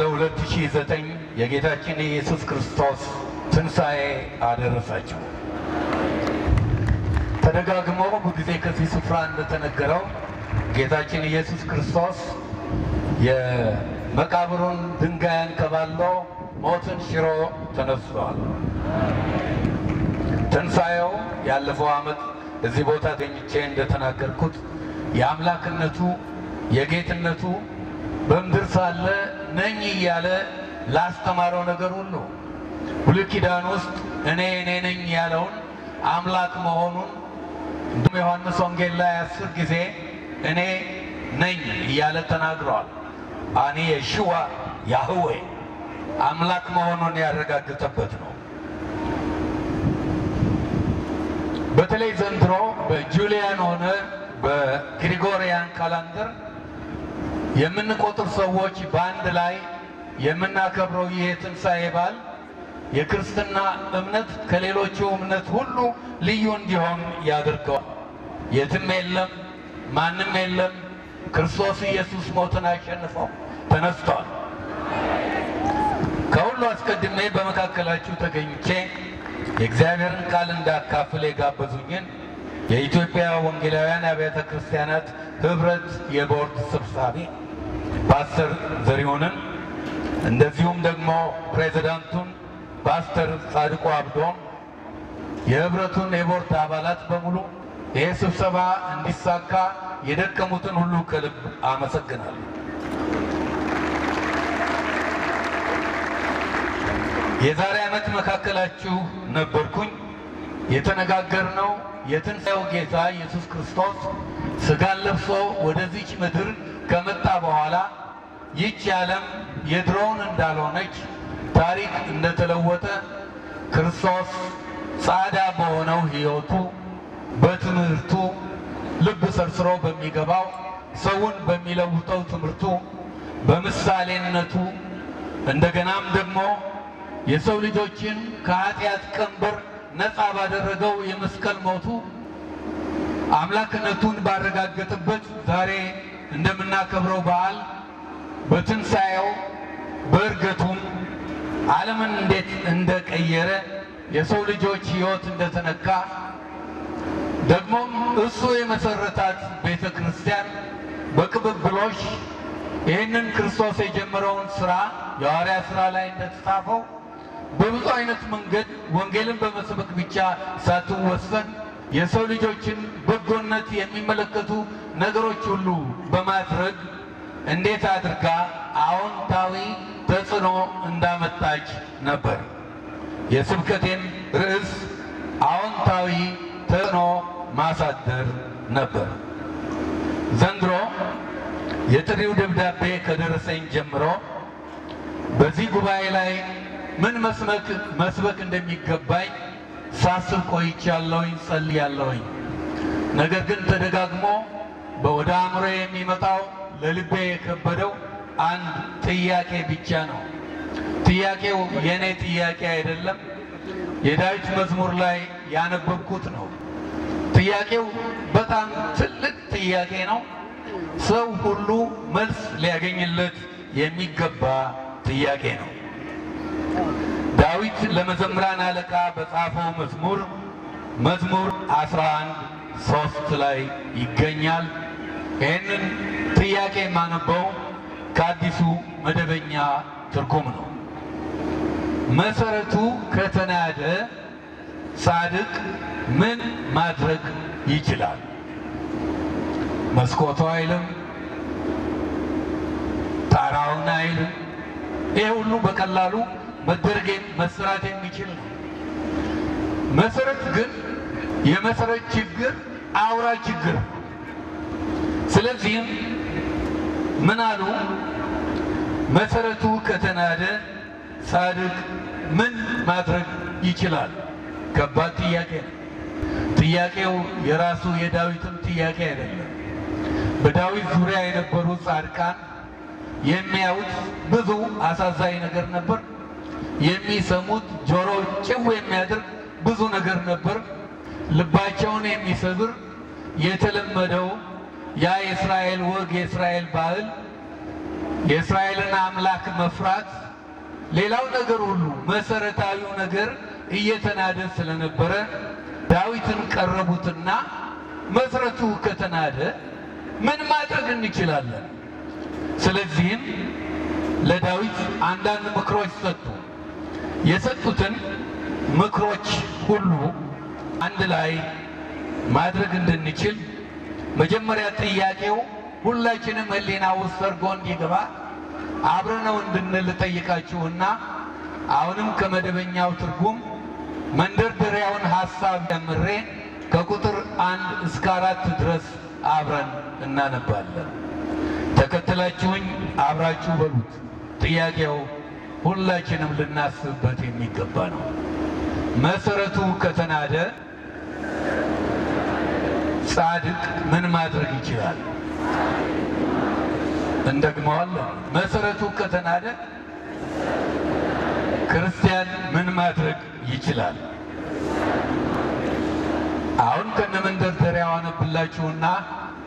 ለ2009 የጌታችን የኢየሱስ ክርስቶስ ትንሣኤ አደረሳችሁ። ተደጋግሞ ጊዜ ከዚህ ስፍራ እንደተነገረው ጌታችን ኢየሱስ ክርስቶስ የመቃብሩን ድንጋይ አንከባሎ ሞትን ሽሮ ተነስቷል። ትንሣኤው ያለፈው ዓመት እዚህ ቦታ ተገኝቼ እንደተናገርኩት የአምላክነቱ የጌትነቱ በምድር ሳለ ነኝ እያለ ላስተማረው ነገር ሁሉ ብሉይ ኪዳን ውስጥ እኔ እኔ ነኝ ያለውን አምላክ መሆኑን እንዲሁም ዮሐንስ ወንጌል ላይ አስር ጊዜ እኔ ነኝ እያለ ተናግረዋል። አኔ የሽዋ ያህዌ አምላክ መሆኑን ያረጋገጠበት ነው። በተለይ ዘንድሮ በጁሊያን ሆነ በግሪጎሪያን ካላንደር የምንቆጥር ሰዎች በአንድ ላይ የምናከብረው ይህ የትንሣኤ በዓል የክርስትና እምነት ከሌሎቹ እምነት ሁሉ ልዩ እንዲሆን ያደርገዋል። የትም የለም፣ ማንም የለም፣ ክርስቶስ ኢየሱስ ሞትን አሸንፈው ተነስቷል። ከሁሉ አስቀድሜ በመካከላችሁ ተገኝቼ የእግዚአብሔርን ቃል እንዳካፍል የጋበዙኝን የኢትዮጵያ ወንጌላውያን አብያተ ክርስቲያናት ኅብረት የቦርድ ሰብሳቢ ፓስተር ዘሪሁንን እንደዚሁም ደግሞ ፕሬዚዳንቱን ፓስተር ጻድቁ አብዶን የኅብረቱን የቦርድ አባላት በሙሉ ይህ ስብሰባ እንዲሳካ የደከሙትን ሁሉ ከልብ አመሰግናለሁ። የዛሬ ዓመት መካከላችሁ ነበርኩኝ። የተነጋገርነው የትንሣኤው ጌታ ኢየሱስ ክርስቶስ ሥጋን ለብሶ ወደዚች ምድር ከመጣ በኋላ ይህች ዓለም የድሮውን እንዳልሆነች ታሪክ እንደተለወጠ ክርስቶስ ጻዳ በሆነው ሕይወቱ በትምህርቱ ልብ ሰርስሮ በሚገባው ሰውን በሚለውጠው ትምህርቱ በምሳሌነቱ እንደገናም ደግሞ የሰው ልጆችን ከኃጢአት ቀንበር ነፃ ባደረገው የመስቀል ሞቱ አምላክነቱን ባረጋገጠበት ዛሬ እንደምናከብረው በዓል በትንሣኤው በእርገቱም ዓለምን እንዴት እንደቀየረ የሰው ልጆች ሕይወት እንደተነካ ደግሞም እሱ የመሰረታት ቤተ ክርስቲያን በቅብብሎሽ ይህንን ክርስቶስ የጀመረውን ስራ የሐዋርያ ሥራ ላይ እንደተጻፈው በብዙ አይነት መንገድ ወንጌልን በመስበክ ብቻ ሳትወሰን የሰው ልጆችን በጎነት የሚመለከቱ ነገሮች ሁሉ በማድረግ እንዴት አድርጋ አዎንታዊ ተጽዕኖ እንዳመጣች ነበር። የስብከቴም ርዕስ አዎንታዊ ተጽዕኖ ማሳደር ነበር። ዘንድሮ የጥሪው ደብዳቤ ከደረሰኝ ጀምሮ በዚህ ጉባኤ ላይ ምን መስበክ መስበክ እንደሚገባኝ ሳስብ ቆይቻለሁኝ፣ ጸልያለሁኝ። ነገር ግን ተደጋግሞ በወደ አእምሮ የሚመጣው ለልቤ የከበደው አንድ ጥያቄ ብቻ ነው። ጥያቄው የእኔ ጥያቄ አይደለም፣ የዳዊት መዝሙር ላይ ያነበብኩት ነው። ጥያቄው በጣም ትልቅ ጥያቄ ነው። ሰው ሁሉ መልስ ሊያገኝለት የሚገባ ጥያቄ ነው። ዳዊት ለመዘምራን አለቃ በጻፈው መዝሙር መዝሙር 11 ሶስት ላይ ይገኛል። ይህንን ጥያቄ የማነበው ከአዲሱ መደበኛ ትርጉም ነው። መሰረቱ ከተናደ ጻድቅ ምን ማድረግ ይችላል? መስኮቱ አይልም፣ ጣራውን አይልም። ይሄ ሁሉ በቀላሉ መደረግ መስራት የሚችል ነው። መሰረት ግን የመሰረት ችግር አውራ ችግር። ስለዚህም ምን አሉ? መሰረቱ ከተናደ ጻድቅ ምን ማድረግ ይችላል? ከባድ ጥያቄ ነው። ጥያቄው የራሱ የዳዊትም ጥያቄ አይደለም። በዳዊት ዙሪያ የነበሩ ጻድቃን የሚያዩት ብዙ አሳዛኝ ነገር ነበር። የሚሰሙት ጆሮ ጭው የሚያደርግ ብዙ ነገር ነበር። ልባቸውን የሚሰብር የተለመደው ያ የእስራኤል ወግ የእስራኤል ባህል የእስራኤልን አምላክ መፍራት ሌላው ነገር ሁሉ መሰረታዊው ነገር እየተናደ ስለነበረ ዳዊትን ቀረቡትና መሰረቱ ከተናደ ምን ማድረግ እንችላለን? ስለዚህም ለዳዊት አንዳንድ ምክሮች ሰጡ። የሰጡትን ምክሮች ሁሉ አንድ ላይ ማድረግ እንድንችል መጀመሪያ ጥያቄው ሁላችንም ሕሊና ውስጥ ሰርጎ እንዲገባ አብረነው እንድንል ጠይቃችሁና አሁንም ከመደበኛው ትርጉም መንደርደሪያውን ሀሳብ ጀምሬ ከቁጥር አንድ እስከ አራት ድረስ አብረን እናነባለን። ተከትላችሁኝ አብራችሁ በሉት። ጥያቄው ሁላችንም ልናስብበት የሚገባ ነው። መሰረቱ ከተናደ ጻድቅ ምን ማድረግ ይችላል? እንደግመዋለን። መሰረቱ ከተናደ ክርስቲያን ምን ማድረግ ይችላል? አሁን ከነ መንደርደሪያው አነብላችሁና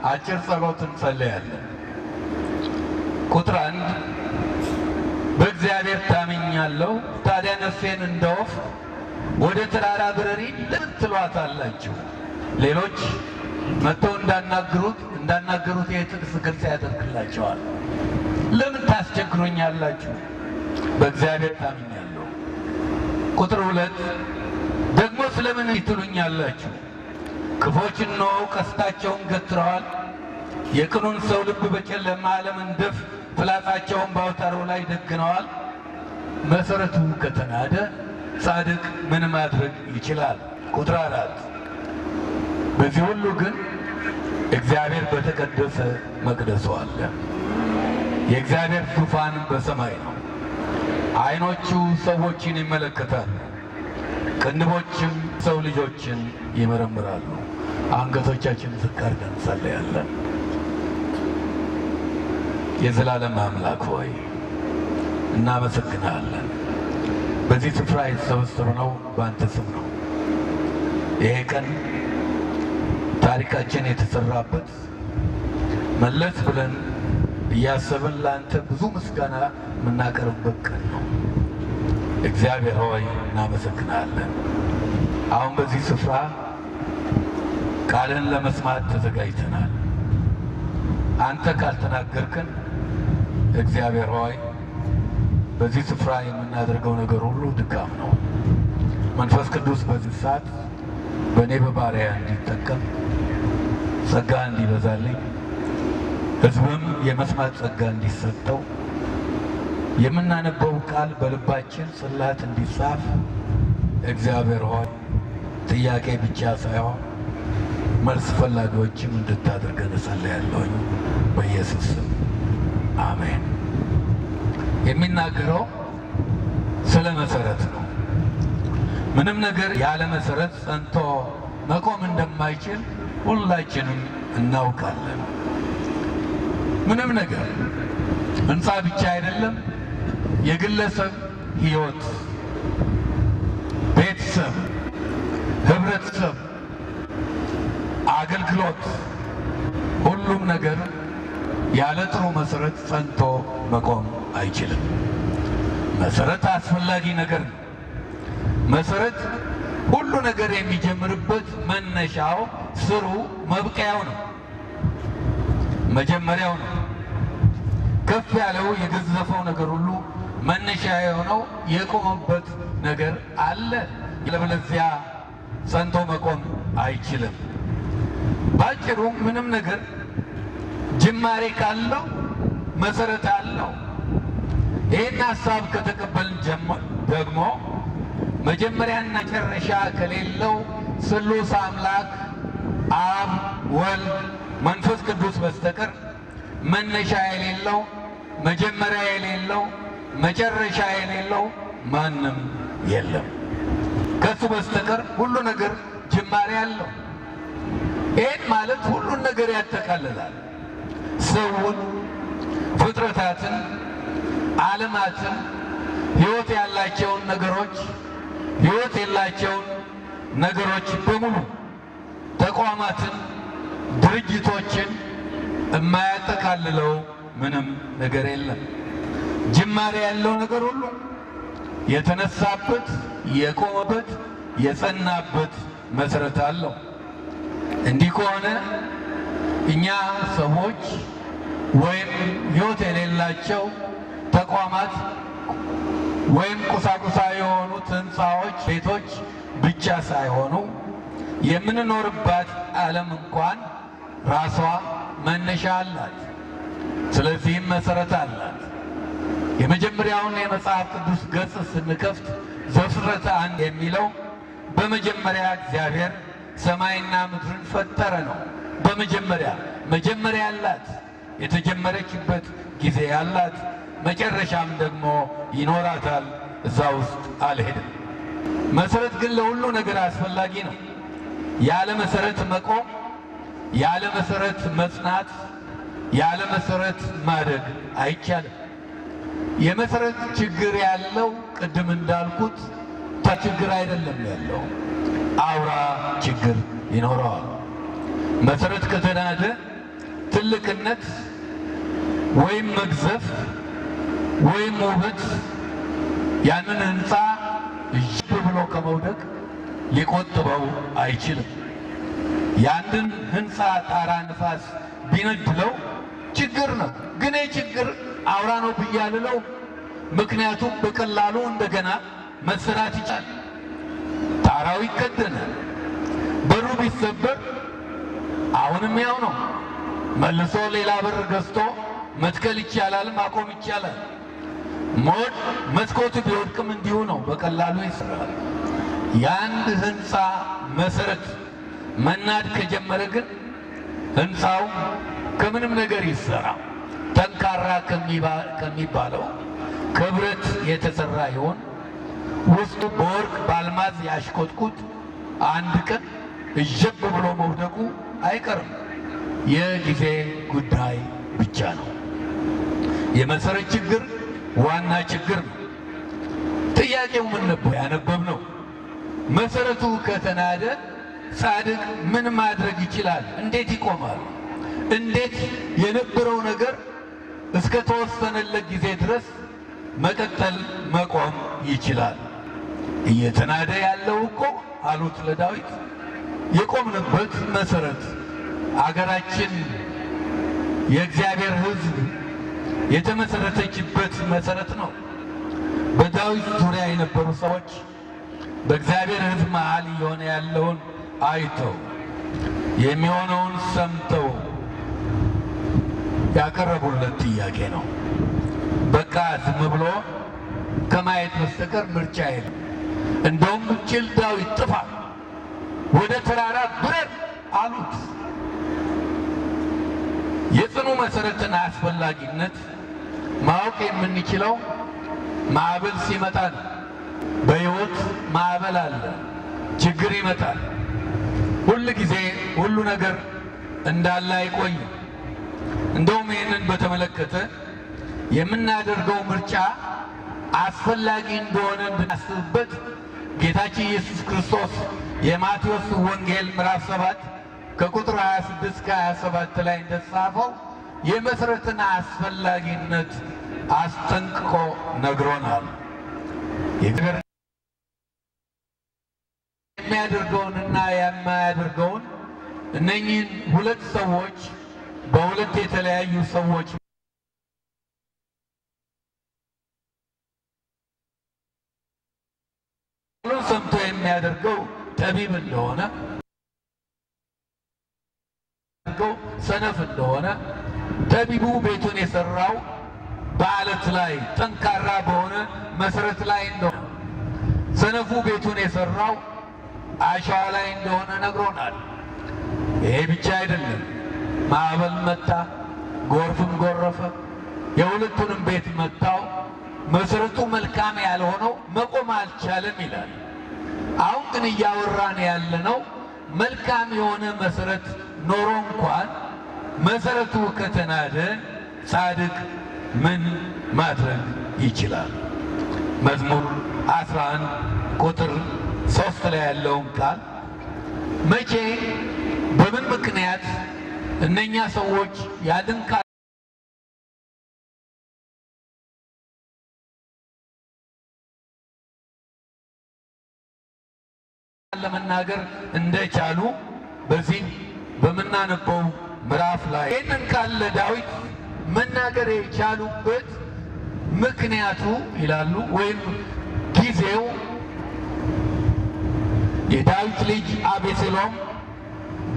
አጭር ጸሎት እንጸለያለን። ቁጥር አንድ በእግዚአብሔር ታምኛለሁ፣ ታዲያ ነፍሴን እንደ ወፍ ወደ ተራራ ብረሪ ለምን ትሏታላችሁ? ሌሎች መጥተው እንዳናግሩት እንዳናገሩት ይህ ጥቅስ ግልጽ ያደርግላቸዋል። ለምን ታስቸግሮኛላችሁ? በእግዚአብሔር ታምኛለሁ። ቁጥር ሁለት ደግሞ ስለምን ትሉኛላችሁ? ክፎች እነሆ ቀስታቸውን ገትረዋል፣ የቅኑን ሰው ልብ በጨለማ ለመንደፍ ፍላጻቸውን በአውታሩ ላይ ደግነዋል። መሰረቱ ከተናደ ጻድቅ ምን ማድረግ ይችላል? ቁጥር አራት በዚህ ሁሉ ግን እግዚአብሔር በተቀደሰ መቅደሱ አለ። የእግዚአብሔር ዙፋን በሰማይ ነው። ዓይኖቹ ሰዎችን ይመለከታሉ፣ ቅንድቦችም ሰው ልጆችን ይመረምራሉ። አንገቶቻችን ዝቅ አድርገን እንጸለያለን። የዘላለም አምላክ ሆይ እናመሰግናለን። በዚህ ስፍራ የተሰበሰብነው በአንተ ስም ነው። ይሄ ቀን ታሪካችን የተሰራበት መለስ ብለን እያሰብን ለአንተ ብዙ ምስጋና የምናቀርብበት ቀን ነው። እግዚአብሔር ሆይ እናመሰግናለን። አሁን በዚህ ስፍራ ቃልን ለመስማት ተዘጋጅተናል። አንተ ካልተናገርክን እግዚአብሔር ሆይ በዚህ ስፍራ የምናደርገው ነገር ሁሉ ድካም ነው። መንፈስ ቅዱስ በዚህ ሰዓት በእኔ በባሪያ እንዲጠቀም ጸጋ እንዲበዛልኝ ሕዝብም የመስማት ጸጋ እንዲሰጠው የምናነበው ቃል በልባችን ጽላት እንዲጻፍ እግዚአብሔር ሆይ ጥያቄ ብቻ ሳይሆን መልስ ፈላጊዎችም እንድታደርገን እጸልያለሁኝ በኢየሱስ ስም አሜን። የሚናገረው ስለ መሰረት ነው። ምንም ነገር ያለ መሰረት ጸንቶ መቆም እንደማይችል ሁላችንም እናውቃለን። ምንም ነገር ህንፃ ብቻ አይደለም፣ የግለሰብ ህይወት፣ ቤተሰብ፣ ህብረተሰብ፣ አገልግሎት፣ ሁሉም ነገር ያለ ጥሩ መሰረት ጸንቶ መቆም አይችልም። መሰረት አስፈላጊ ነገር ነው። መሰረት ሁሉ ነገር የሚጀምርበት መነሻው፣ ስሩ፣ መብቀያው ነው። መጀመሪያው ነው። ከፍ ያለው የገዘፈው ነገር ሁሉ መነሻ የሆነው የቆመበት ነገር አለ። ለበለዚያ ጸንቶ መቆም አይችልም። ባጭሩ ምንም ነገር ጅማሬ ካለው መሰረት አለው። ይህን ሀሳብ ከተቀበልን ደግሞ መጀመሪያና መጨረሻ ከሌለው ስሉስ አምላክ አብ፣ ወልድ፣ መንፈስ ቅዱስ በስተቀር መነሻ የሌለው መጀመሪያ የሌለው መጨረሻ የሌለው ማንም የለም። ከሱ በስተቀር ሁሉ ነገር ጅማሬ አለው። ይህን ማለት ሁሉን ነገር ያጠቃልላል። ሰውን፣ ፍጥረታትን፣ ዓለማትን፣ ሕይወት ያላቸውን ነገሮች፣ ሕይወት የላቸውን ነገሮች በሙሉ ተቋማትን፣ ድርጅቶችን የማያጠቃልለው ምንም ነገር የለም። ጅማሬ ያለው ነገር ሁሉ የተነሳበት፣ የቆመበት፣ የጸናበት መሰረት አለው። እንዲህ ከሆነ እኛ ሰዎች ወይም ሕይወት የሌላቸው ተቋማት ወይም ቁሳቁሳዊ የሆኑት ሕንፃዎች፣ ቤቶች ብቻ ሳይሆኑ የምንኖርባት ዓለም እንኳን ራሷ መነሻ አላት። ስለዚህም መሰረት አላት። የመጀመሪያውን የመጽሐፍ ቅዱስ ገጽ ስንከፍት ዘፍጥረት አንድ የሚለው በመጀመሪያ እግዚአብሔር ሰማይና ምድርን ፈጠረ ነው። በመጀመሪያ መጀመሪያ ያላት የተጀመረችበት ጊዜ ያላት መጨረሻም ደግሞ ይኖራታል። እዛ ውስጥ አልሄድም። መሰረት ግን ለሁሉ ነገር አስፈላጊ ነው። ያለ መሰረት መቆም፣ ያለ መሰረት መጽናት፣ ያለ መሰረት ማደግ አይቻልም። የመሰረት ችግር ያለው ቅድም እንዳልኩት ችግር አይደለም ያለው አውራ ችግር ይኖረዋል። መሰረት ከተናደ ትልቅነት ወይም መግዘፍ ወይም ውበት ያንን ሕንፃ እጅብ ብሎ ከመውደቅ ሊቆጥበው አይችልም። የአንድን ሕንፃ ጣራ ንፋስ ቢነድለው ችግር ነው። ግን ችግር አውራ ነው ብያልለው፣ ምክንያቱም በቀላሉ እንደገና መሰራት ይቻላል። ጣራው ይከደናል። በሩ ቢሰበር አሁንም ያው ነው። መልሶ ሌላ በር ገዝቶ መትከል ይቻላል፣ ማቆም ይቻላል። ሞድ መስኮቱ ቢወድቅም እንዲሁ ነው፣ በቀላሉ ይሰራል። የአንድ ሕንፃ መሰረት መናድ ከጀመረ ግን ሕንፃው ከምንም ነገር ይሰራ ጠንካራ ከሚባለው ከብረት የተሰራ ይሆን ውስጡ በወርቅ በአልማዝ ያሽኮትኩት አንድ ቀን እጀብ ብሎ መውደቁ አይቀርም። የጊዜ ጉዳይ ብቻ ነው። የመሰረት ችግር ዋና ችግር ነው። ጥያቄው ምን ነበር ያነበብነው? መሰረቱ ከተናደ ጻድቅ ምን ማድረግ ይችላል? እንዴት ይቆማል? እንዴት የነበረው ነገር እስከ ተወሰነለት ጊዜ ድረስ መቀጠል መቆም ይችላል? እየተናደ ያለው እኮ አሉት ለዳዊት የቆምንበት መሰረት አገራችን የእግዚአብሔር ሕዝብ የተመሰረተችበት መሰረት ነው። በዳዊት ዙሪያ የነበሩ ሰዎች በእግዚአብሔር ሕዝብ መሃል እየሆነ ያለውን አይተው የሚሆነውን ሰምተው ያቀረቡለት ጥያቄ ነው። በቃ ዝም ብሎ ከማየት በስተቀር ምርጫ የለም። እንደውም ችል ዳዊት ጥፋ፣ ወደ ተራራ ብረር አሉት። የጽኑ መሰረትን አስፈላጊነት ማወቅ የምንችለው ማዕበል ሲመጣ ነው። በሕይወት ማዕበል አለ፣ ችግር ይመጣል። ሁል ጊዜ ሁሉ ነገር እንዳለ አይቆይም። እንደውም ይህንን በተመለከተ የምናደርገው ምርጫ አስፈላጊ እንደሆነ እንድናስብበት ጌታችን ኢየሱስ ክርስቶስ የማቴዎስ ወንጌል ምዕራፍ 7 ከቁጥር 26 እስከ 27 ላይ እንደተጻፈው የመሰረትን አስፈላጊነት አስጠንቅቆ ነግሮናል። የሚያደርገውንና የማያደርገውን እነኚህን ሁለት ሰዎች በሁለት የተለያዩ ሰዎች ሁሉን ሰምቶ የሚያደርገው ጠቢብ እንደሆነ ሰነፍ እንደሆነ ጠቢቡ ቤቱን የሰራው በአለት ላይ ጠንካራ በሆነ መሰረት ላይ እንደሆነ ሰነፉ ቤቱን የሰራው አሸዋ ላይ እንደሆነ ነግሮናል። ይሄ ብቻ አይደለም። ማዕበል መታ፣ ጎርፍም ጎረፈ፣ የሁለቱንም ቤት መታው። መሰረቱ መልካም ያልሆነው መቆም አልቻለም ይላል። አሁን ግን እያወራን ያለነው መልካም የሆነ መሰረት ኖሮ እንኳን መሰረቱ ከተናደ ጻድቅ ምን ማድረግ ይችላል? መዝሙር 11 ቁጥር ሶስት ላይ ያለውን ቃል መቼ በምን ምክንያት እነኛ ሰዎች ያንን ለመናገር እንደቻሉ በዚህ በምናነበው ምዕራፍ ላይ ይህንን ቃል ለዳዊት መናገር የቻሉበት ምክንያቱ ይላሉ ወይም ጊዜው የዳዊት ልጅ አቤሴሎም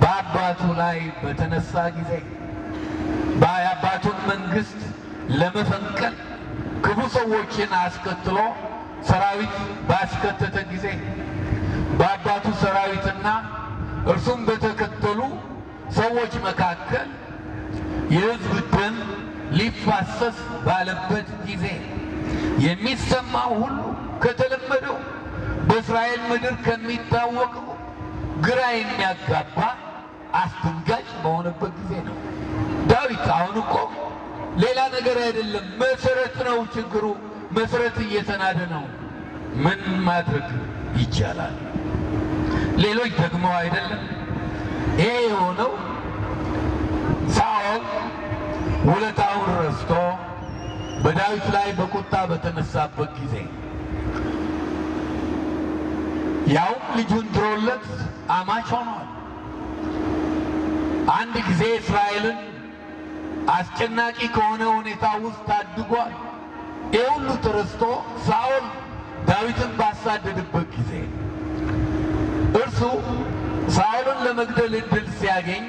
በአባቱ ላይ በተነሳ ጊዜ የአባቱን መንግስት ለመፈንቀል ክፉ ሰዎችን አስከትሎ ሰራዊት ባስከተተ ጊዜ በአባቱ ሰራዊትና እርሱም በተከተሉ ሰዎች መካከል የሕዝብ ደም ሊፋሰስ ባለበት ጊዜ የሚሰማው ሁሉ ከተለመደው በእስራኤል ምድር ከሚታወቀው ግራ የሚያጋባ አስደንጋጭ በሆነበት ጊዜ ነው። ዳዊት አሁን እኮ ሌላ ነገር አይደለም፣ መሰረት ነው ችግሩ። መሰረት እየተናደ ነው። ምን ማድረግ ይቻላል? ሌሎች ደግሞ አይደለም። ይሄ የሆነው ሳኦል ውለታውን ረስቶ በዳዊት ላይ በቁጣ በተነሳበት ጊዜ ያውም ልጁን ድሮለት አማች ሆኗል። አንድ ጊዜ እስራኤልን አስጨናቂ ከሆነ ሁኔታ ውስጥ ታድጓል። ይህ ሁሉ ተረስቶ ሳኦል ዳዊትን ባሳደድበት ጊዜ እርሱ ሳኦልን ለመግደል እድል ሲያገኝ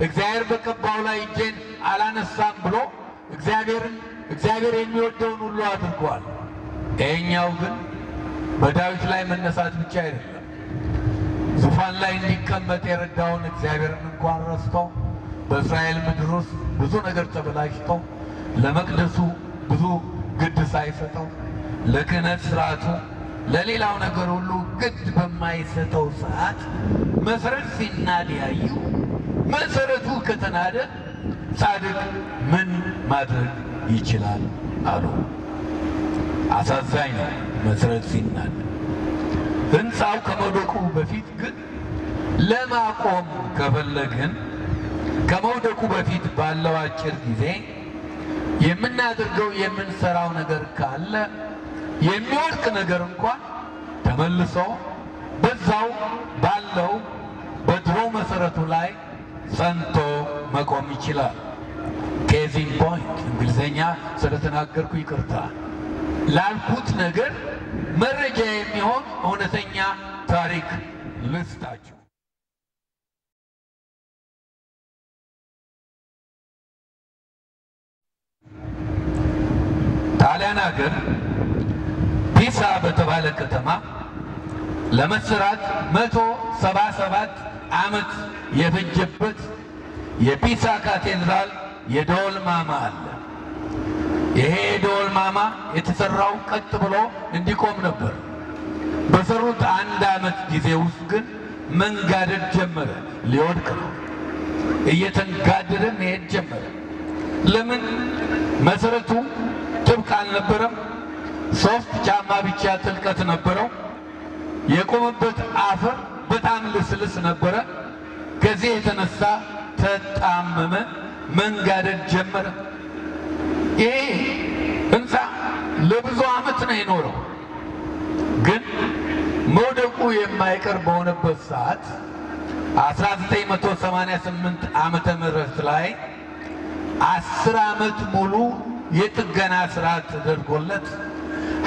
እግዚአብሔር በቀባው ላይ እጄን አላነሳም ብሎ እግዚአብሔርን እግዚአብሔር የሚወደውን ሁሉ አድርጓል። ይሄኛው ግን በዳዊት ላይ መነሳት ብቻ አይደለም፣ ዙፋን ላይ እንዲቀመጥ የረዳውን እግዚአብሔርን እንኳን ረስቶ በእስራኤል ምድር ውስጥ ብዙ ነገር ተበላሽቶ ለመቅደሱ ብዙ ግድ ሳይሰጠው ለክህነት ስርዓቱ ለሌላው ነገር ሁሉ ግድ በማይሰጠው ሰዓት መሰረት ሲናድ ያዩ መሰረቱ ከተናደ ጻድቅ ምን ማድረግ ይችላል አሉ። አሳዛኝ ነው። መሰረት ሲናድ ህንፃው ከመውደቁ በፊት ግን ለማቆም ከፈለግን ከመውደቁ በፊት ባለው አጭር ጊዜ የምናደርገው የምንሰራው ነገር ካለ የሚወድቅ ነገር እንኳን ተመልሶ በዛው ባለው በድሮ መሰረቱ ላይ ጸንቶ መቆም ይችላል። ኬዚን ፖይንት እንግሊዝኛ ስለተናገርኩ ይቅርታ። ላልኩት ነገር መረጃ የሚሆን እውነተኛ ታሪክ ልስጣችሁ። ጣሊያን ሀገር ፒሳ በተባለ ከተማ ለመሰራት መቶ ሰባ ሰባት ዓመት የፈጀበት የፒሳ ካቴድራል የደወል ማማ አለ። ይሄ የደወል ማማ የተሰራው ቀጥ ብሎ እንዲቆም ነበር። በሰሩት አንድ ዓመት ጊዜ ውስጥ ግን መንጋደድ ጀመረ። ሊወድቅ ነው። እየተንጋደደ መሄድ ጀመረ። ለምን? መሰረቱ ጥብቅ አልነበረም። ሶስት ጫማ ብቻ ጥልቀት ነበረው። የቆመበት አፈር በጣም ልስልስ ነበረ። ከዚህ የተነሳ ተጣመመ፣ መንጋደድ ጀመረ። ይሄ ህንፃ ለብዙ ዓመት ነው የኖረው። ግን መውደቁ የማይቀር በሆነበት ሰዓት 1988 ዓመተ ምህረት ላይ አስር ዓመት ሙሉ የጥገና ስራ ተደርጎለት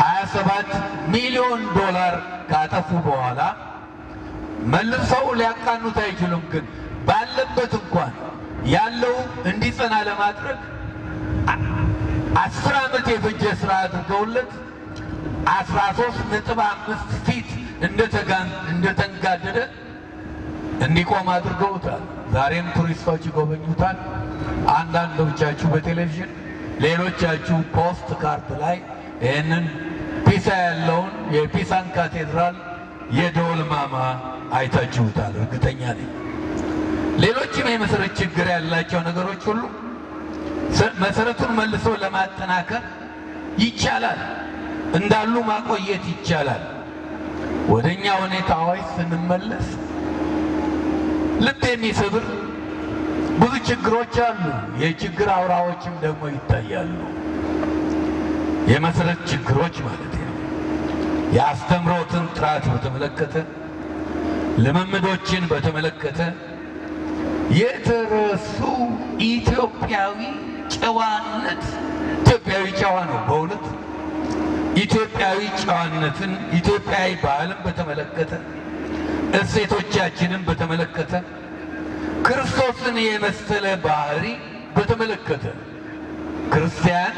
27 ሚሊዮን ዶላር ካጠፉ በኋላ መልሰው ሊያቃኑት አይችሉም። ግን ባለበት እንኳን ያለው እንዲጸና ለማድረግ አስር ዓመት የፈጀ ስራ አድርገውለት 13 ነጥብ አምስት ፊት እንደተንጋደደ እንዲቆም አድርገውታል። ዛሬም ቱሪስቶች ይጎበኙታል። አንዳንዶቻችሁ በቴሌቪዥን ሌሎቻችሁ post card ላይ ይህንን ፒሳ ያለውን የፒሳን ካቴድራል የደወል ማማ አይታችሁታል፣ እርግጠኛ ነኝ። ሌሎችም የመሰረት ችግር ያላቸው ነገሮች ሁሉ መሰረቱን መልሶ ለማጠናከር ይቻላል፣ እንዳሉ ማቆየት ይቻላል። ወደ እኛ ሁኔታዎች ስንመለስ ልብ የሚሰብር ብዙ ችግሮች አሉ። የችግር አውራዎችም ደግሞ ይታያሉ። የመሰረት ችግሮች ማለት ነው። የአስተምሮትን ጥራት በተመለከተ ልምምዶችን በተመለከተ የተረሱ ኢትዮጵያዊ ጨዋነት ኢትዮጵያዊ ጨዋ ነው። በእውነት ኢትዮጵያዊ ጨዋነትን ኢትዮጵያዊ ባህልን በተመለከተ እሴቶቻችንን በተመለከተ ክርስቶስን የመሰለ ባህሪ በተመለከተ ክርስቲያን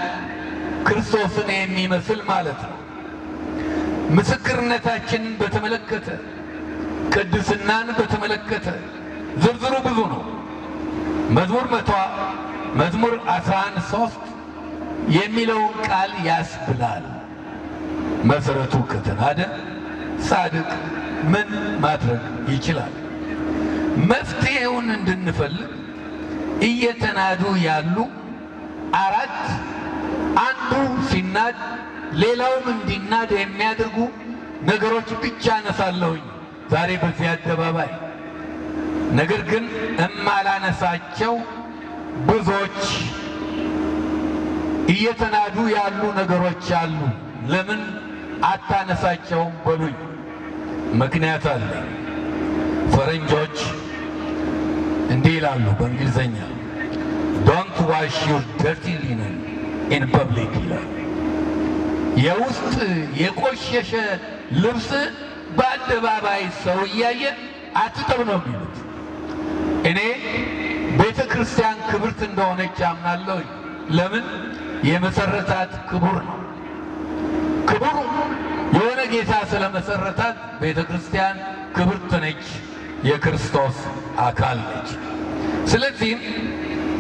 ክርስቶስን የሚመስል ማለት ነው። ምስክርነታችንን በተመለከተ ቅድስናን በተመለከተ ዝርዝሩ ብዙ ነው። መዝሙር መቷ መዝሙር 11 ሶስት የሚለውን ቃል ያስብላል። መሰረቱ ከተናደ ጻድቅ ምን ማድረግ ይችላል? መፍትሄውን እንድንፈልግ እየተናዱ ያሉ አራት አንዱ ሲናድ ሌላውም እንዲናድ የሚያደርጉ ነገሮች ብቻ አነሳለሁኝ ዛሬ በዚህ አደባባይ። ነገር ግን እማላነሳቸው ብዙዎች እየተናዱ ያሉ ነገሮች አሉ። ለምን አታነሳቸውም በሉኝ። ምክንያት አለ። ፈረንጆች እንዲህ ይላሉ በእንግሊዘኛ don't wash your dirty linen in public ይላል። የውስጥ የቆሸሸ ልብስ በአደባባይ ሰው እያየ አትጠብ ነው የሚሉት። እኔ ቤተ ክርስቲያን ክብርት እንደሆነች አምናለሁ። ለምን የመሰረታት ክቡር ነው። ክቡር የሆነ ጌታ ስለመሰረታት ቤተ ክርስቲያን ክብርት ነች፣ የክርስቶስ አካል ነች። ስለዚህም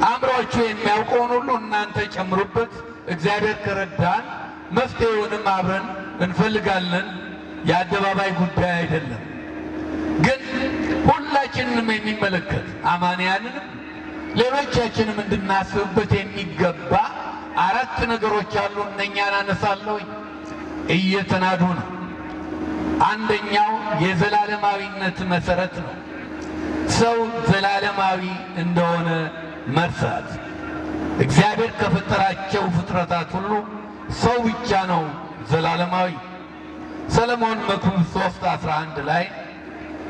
አእምሯችሁ የሚያውቀውን ሁሉ እናንተ ጨምሩበት። እግዚአብሔር ከረዳን መፍትሄውንም አብረን እንፈልጋለን። የአደባባይ ጉዳይ አይደለም፣ ግን ሁላችንንም የሚመለከት አማንያንንም ሌሎቻችንም እንድናስብበት የሚገባ አራት ነገሮች አሉ። እነኛን አነሳለሁኝ። እየተናዱ ነው። አንደኛው የዘላለማዊነት መሰረት ነው። ሰው ዘላለማዊ እንደሆነ መርሳት። እግዚአብሔር ከፈጠራቸው ፍጥረታት ሁሉ ሰው ብቻ ነው ዘላለማዊ። ሰለሞን መክብብ 3 11 ላይ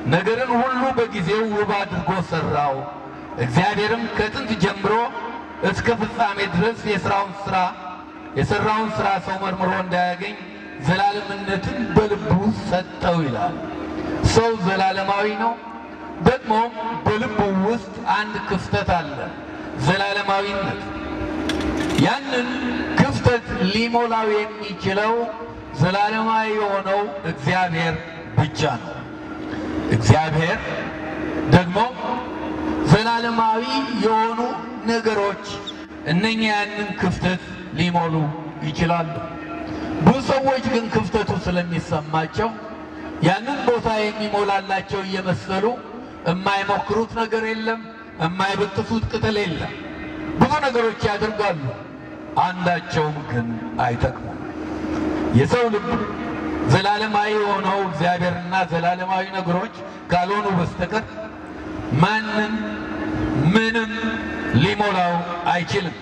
ነገርን ሁሉ በጊዜው ውብ አድርጎ ሰራው፣ እግዚአብሔርም ከጥንት ጀምሮ እስከ ፍጻሜ ድረስ የሥራውን ሥራ የሠራውን ሥራ ሰው መርምሮ እንዳያገኝ ዘላለምነትን በልቡ ሰጠው ይላል። ሰው ዘላለማዊ ነው። ደግሞ በልቡ ውስጥ አንድ ክፍተት አለ፣ ዘላለማዊነት። ያንን ክፍተት ሊሞላው የሚችለው ዘላለማዊ የሆነው እግዚአብሔር ብቻ ነው። እግዚአብሔር ደግሞ ዘላለማዊ የሆኑ ነገሮች እነኛ ያንን ክፍተት ሊሞሉ ይችላሉ። ብዙ ሰዎች ግን ክፍተቱ ስለሚሰማቸው ያንን ቦታ የሚሞላላቸው እየመሰሉ የማይሞክሩት ነገር የለም፣ የማይበጥሱት ቅጠል የለም። ብዙ ነገሮች ያደርጋሉ፣ አንዳቸውም ግን አይጠቅሙም። የሰው ልብ ዘላለማዊ የሆነው እግዚአብሔርና ዘላለማዊ ነገሮች ካልሆኑ በስተቀር ማንም ምንም ሊሞላው አይችልም።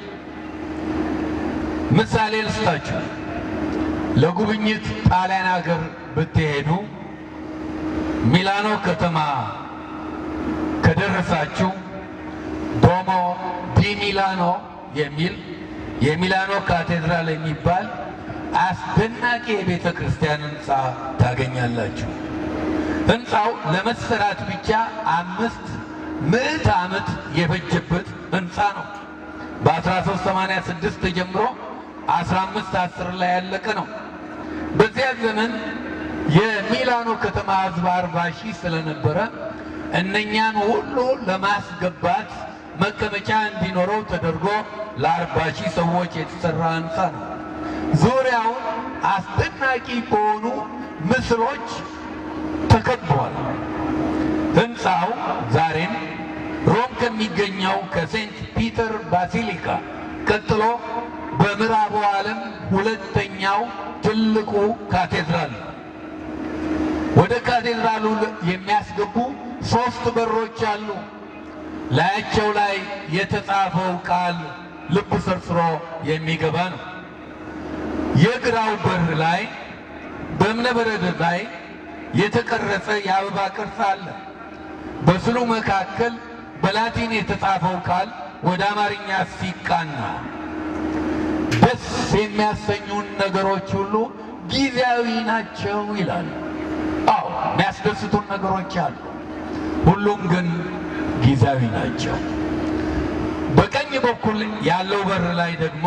ምሳሌ ልስጣችሁ። ለጉብኝት ጣሊያን ሀገር ብትሄዱ ሚላኖ ከተማ ከደረሳችሁ ዶሞ ዲ ሚላኖ የሚል የሚላኖ ካቴድራል የሚባል አስደናቂ የቤተ ክርስቲያን ህንፃ ታገኛላችሁ። ህንፃው ለመሰራት ብቻ አምስት ምዕት ዓመት የፈጀበት ህንፃ ነው። በ1386 ተጀምሮ 1510 ላይ ያለቀ ነው። በዚያ ዘመን የሚላኖ ከተማ ህዝብ አርባ ሺህ ስለነበረ እነኛን ሁሉ ለማስገባት መቀመጫ እንዲኖረው ተደርጎ ለአርባ ሺህ ሰዎች የተሰራ ህንፃ ነው። ዙሪያውን አስደናቂ በሆኑ ምስሎች ተከቧል። ህንፃው ዛሬም ሮም ከሚገኘው ከሴንት ፒተር ባሲሊካ ቀጥሎ በምዕራቡ ዓለም ሁለተኛው ትልቁ ካቴድራል ነው። ወደ ካቴድራሉ የሚያስገቡ ሶስት በሮች አሉ። ላያቸው ላይ የተጻፈው ቃል ልብ ሰርስሮ የሚገባ ነው። የግራው በር ላይ በእብነ ላይ የተቀረጸ የአበባ ቅርጽ አለ። በስዕሉ መካከል በላቲን የተጻፈው ቃል ወደ አማርኛ ሲቃና ደስ የሚያሰኙን ነገሮች ሁሉ ጊዜያዊ ናቸው ይላል። አዎ የሚያስደስቱን ነገሮች አሉ፣ ሁሉም ግን ጊዜያዊ ናቸው። በቀኝ በኩል ያለው በር ላይ ደግሞ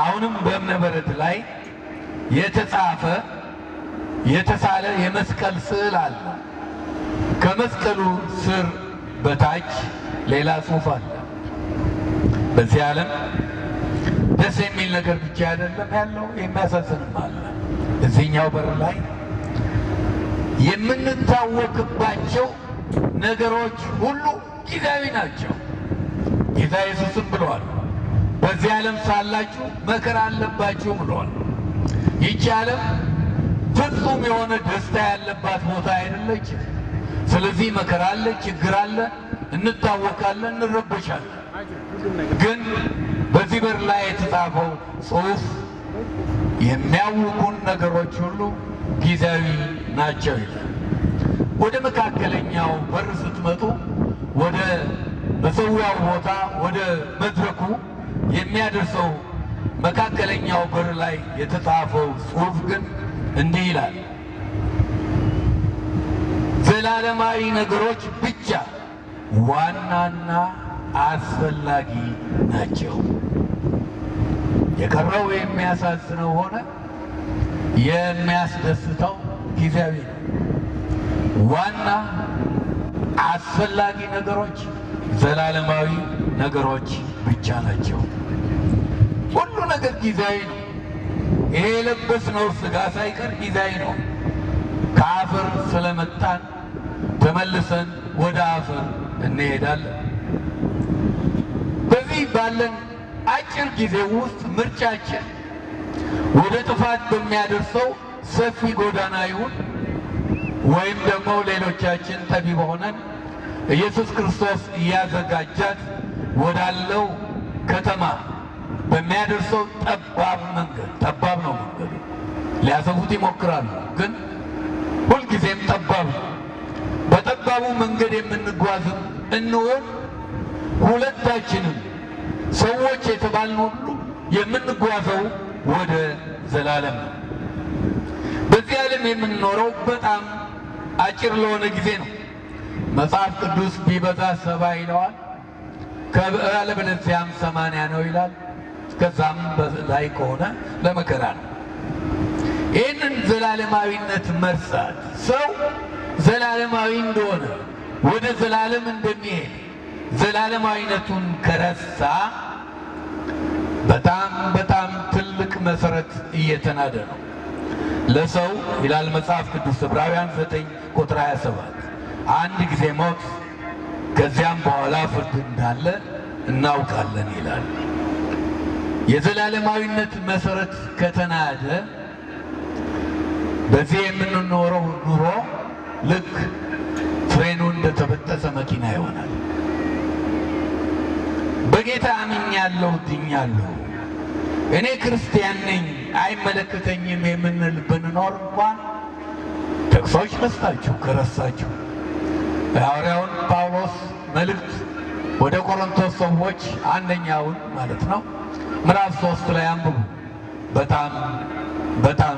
አሁንም በእብነ ላይ የተጻፈ የተሳለ የመስቀል ስዕል አለ። ከመስቀሉ ስር በታች ሌላ ጽሑፍ አለ። በዚህ ዓለም ደስ የሚል ነገር ብቻ አይደለም ያለው፣ የሚያሳዝንም አለ። እዚህኛው በር ላይ የምንታወቅባቸው ነገሮች ሁሉ ጊዜያዊ ናቸው። ጌታ ኢየሱስም ብለዋል፣ በዚህ ዓለም ሳላችሁ መከራ አለባችሁ ብለዋል። ይቺ ዓለም ፍጹም የሆነ ደስታ ያለባት ቦታ አይደለችም። ስለዚህ መከራ አለ፣ ችግር አለ፣ እንታወቃለን፣ እንረበሻለን። ግን በዚህ በር ላይ የተጻፈው ጽሑፍ የሚያውቁን ነገሮች ሁሉ ጊዜያዊ ናቸው ይላል። ወደ መካከለኛው በር ስትመጡ ወደ መሰዊያው ቦታ ወደ መድረኩ የሚያደርሰው መካከለኛው በር ላይ የተጻፈው ጽሑፍ ግን እንዲህ ይላል። ዘላለማዊ ነገሮች ብቻ ዋናና አስፈላጊ ናቸው። የቀረው የሚያሳዝነው ሆነ የሚያስደስተው ጊዜያዊ ነው። ዋና አስፈላጊ ነገሮች ዘላለማዊ ነገሮች ብቻ ናቸው። ሁሉ ነገር ጊዜያዊ ነው። ይሄ የለበስነው ሥጋ ሳይቀር ጊዜያዊ ነው። ከአፈር ስለመጣን ተመልሰን ወደ አፈር እንሄዳለን። በዚህ ባለን አጭር ጊዜ ውስጥ ምርጫችን ወደ ጥፋት በሚያደርሰው ሰፊ ጎዳና ይሁን ወይም ደግሞ ሌሎቻችን ጠቢብ ሆነን ኢየሱስ ክርስቶስ እያዘጋጃት ወዳለው ከተማ በሚያደርሰው ጠባብ መንገድ ጠባብ ነው መንገዱ። ሊያሰፉት ይሞክራሉ፣ ግን ሁልጊዜም ጠባብ ነው። በጠባቡ መንገድ የምንጓዝም እንሆን ሁለታችንም ሰዎች የተባልን ሁሉ የምንጓዘው ወደ ዘላለም ነው። በዚህ ዓለም የምንኖረው በጣም አጭር ለሆነ ጊዜ ነው። መጽሐፍ ቅዱስ ቢበዛ ሰባ ይለዋል፣ ካለበለዚያም ሰማንያ ነው ይላል። ከዛም በላይ ከሆነ ለመከራ ነው። ይህንን ዘላለማዊነት መርሳት ሰው ዘላለማዊ እንደሆነ ወደ ዘላለም እንደሚሄድ ዘላለማዊነቱን ከረሳ በጣም በጣም ትልቅ መሰረት እየተናደ ነው ለሰው ይላል መጽሐፍ ቅዱስ ዕብራውያን 9 ቁጥር 27 አንድ ጊዜ ሞት ከዚያም በኋላ ፍርድ እንዳለ እናውቃለን ይላል። የዘላለማዊነት መሰረት ከተናደ በዚህ የምንኖረው ኑሮ ልክ ፍሬኑ እንደተበጠሰ መኪና ይሆናል። በጌታ አምኛለሁ፣ ድኛለሁ፣ እኔ ክርስቲያን ነኝ፣ አይመለከተኝም የምንል ብንኖር እንኳን ጥቅሶች መስጣችሁ ከረሳችሁ የሐዋርያውን ጳውሎስ መልእክት ወደ ቆሮንቶስ ሰዎች አንደኛውን ማለት ነው ምዕራፍ ሶስት ላይ አንብቡ። በጣም በጣም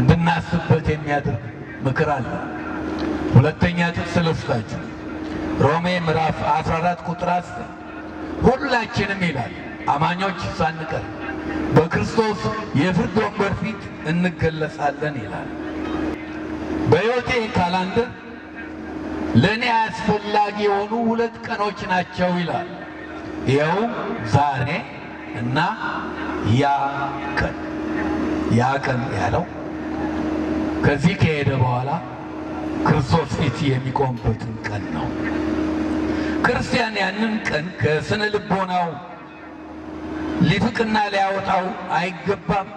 እንድናስብበት የሚያደርግ ምክር አለ። ሁለተኛ ጥቅስ ልስጣችሁ ሮሜ ምዕራፍ 14 ቁጥር 10 ሁላችንም ይላል አማኞች ሳንቀር በክርስቶስ የፍርድ ወንበር ፊት እንገለጻለን ይላል። በሕይወቴ ካላንደር ለእኔ አስፈላጊ የሆኑ ሁለት ቀኖች ናቸው ይላል። ይኸውም ዛሬ እና ያ ቀን። ያ ቀን ያለው ከዚህ ከሄደ በኋላ ክርስቶስ ፊት የሚቆምበትን ቀን ነው። ክርስቲያን ያንን ቀን ከስነ ልቦናው ሊፍቅና ሊያወጣው አይገባም።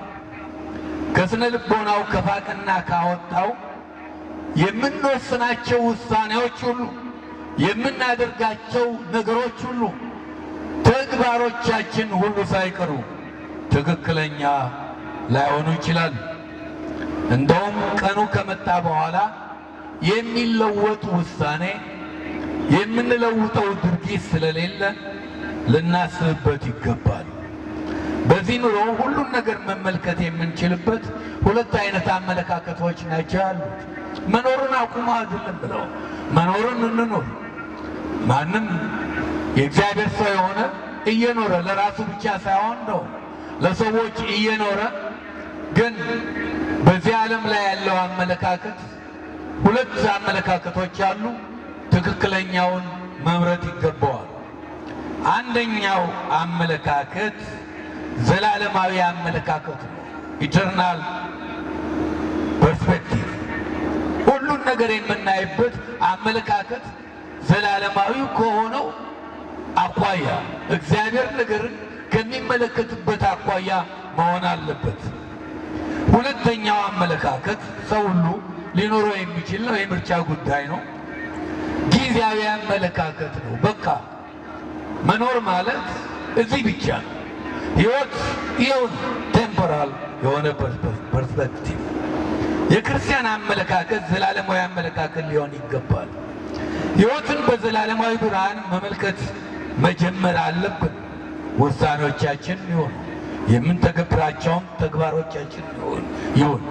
ከስነ ልቦናው ከፋቅና ካወጣው የምንወስናቸው ውሳኔዎች ሁሉ፣ የምናደርጋቸው ነገሮች ሁሉ፣ ተግባሮቻችን ሁሉ ሳይቀሩ ትክክለኛ ላይሆኑ ይችላሉ። እንደውም ቀኑ ከመጣ በኋላ የሚለወጥ ውሳኔ የምንለውጠው ድርጊት ስለሌለ ልናስብበት ይገባል። በዚህ ኑሮ ሁሉን ነገር መመልከት የምንችልበት ሁለት አይነት አመለካከቶች ናቸው ያሉት። መኖርን አቁሙ አይደለም ብለው መኖርን እንኖር። ማንም የእግዚአብሔር ሰው የሆነ እየኖረ ለራሱ ብቻ ሳይሆን ነው ለሰዎች እየኖረ ግን በዚህ ዓለም ላይ ያለው አመለካከት ሁለት አመለካከቶች አሉ። ትክክለኛውን መምረጥ ይገባዋል። አንደኛው አመለካከት ዘላለማዊ አመለካከት ነው። eternal perspective ሁሉን ነገር የምናይበት አመለካከት ዘላለማዊ ከሆነው አኳያ እግዚአብሔር ነገርን ከሚመለከትበት አኳያ መሆን አለበት። ሁለተኛው አመለካከት ሰው ሁሉ ሊኖረው የሚችል ነው፣ የምርጫ ጉዳይ ነው። ጊዜያዊ አመለካከት ነው። በቃ መኖር ማለት እዚህ ብቻ ነው። ህይወት ይኸው ነው temporal የሆነ perspective። የክርስቲያን አመለካከት ዘላለማዊ አመለካከት ሊሆን ይገባል። ህይወትን በዘላለማዊ ብርሃን መመልከት መጀመር አለብን። ውሳኔዎቻችን ይሁን የምንተገብራቸውም ተግባሮቻችን ይሁን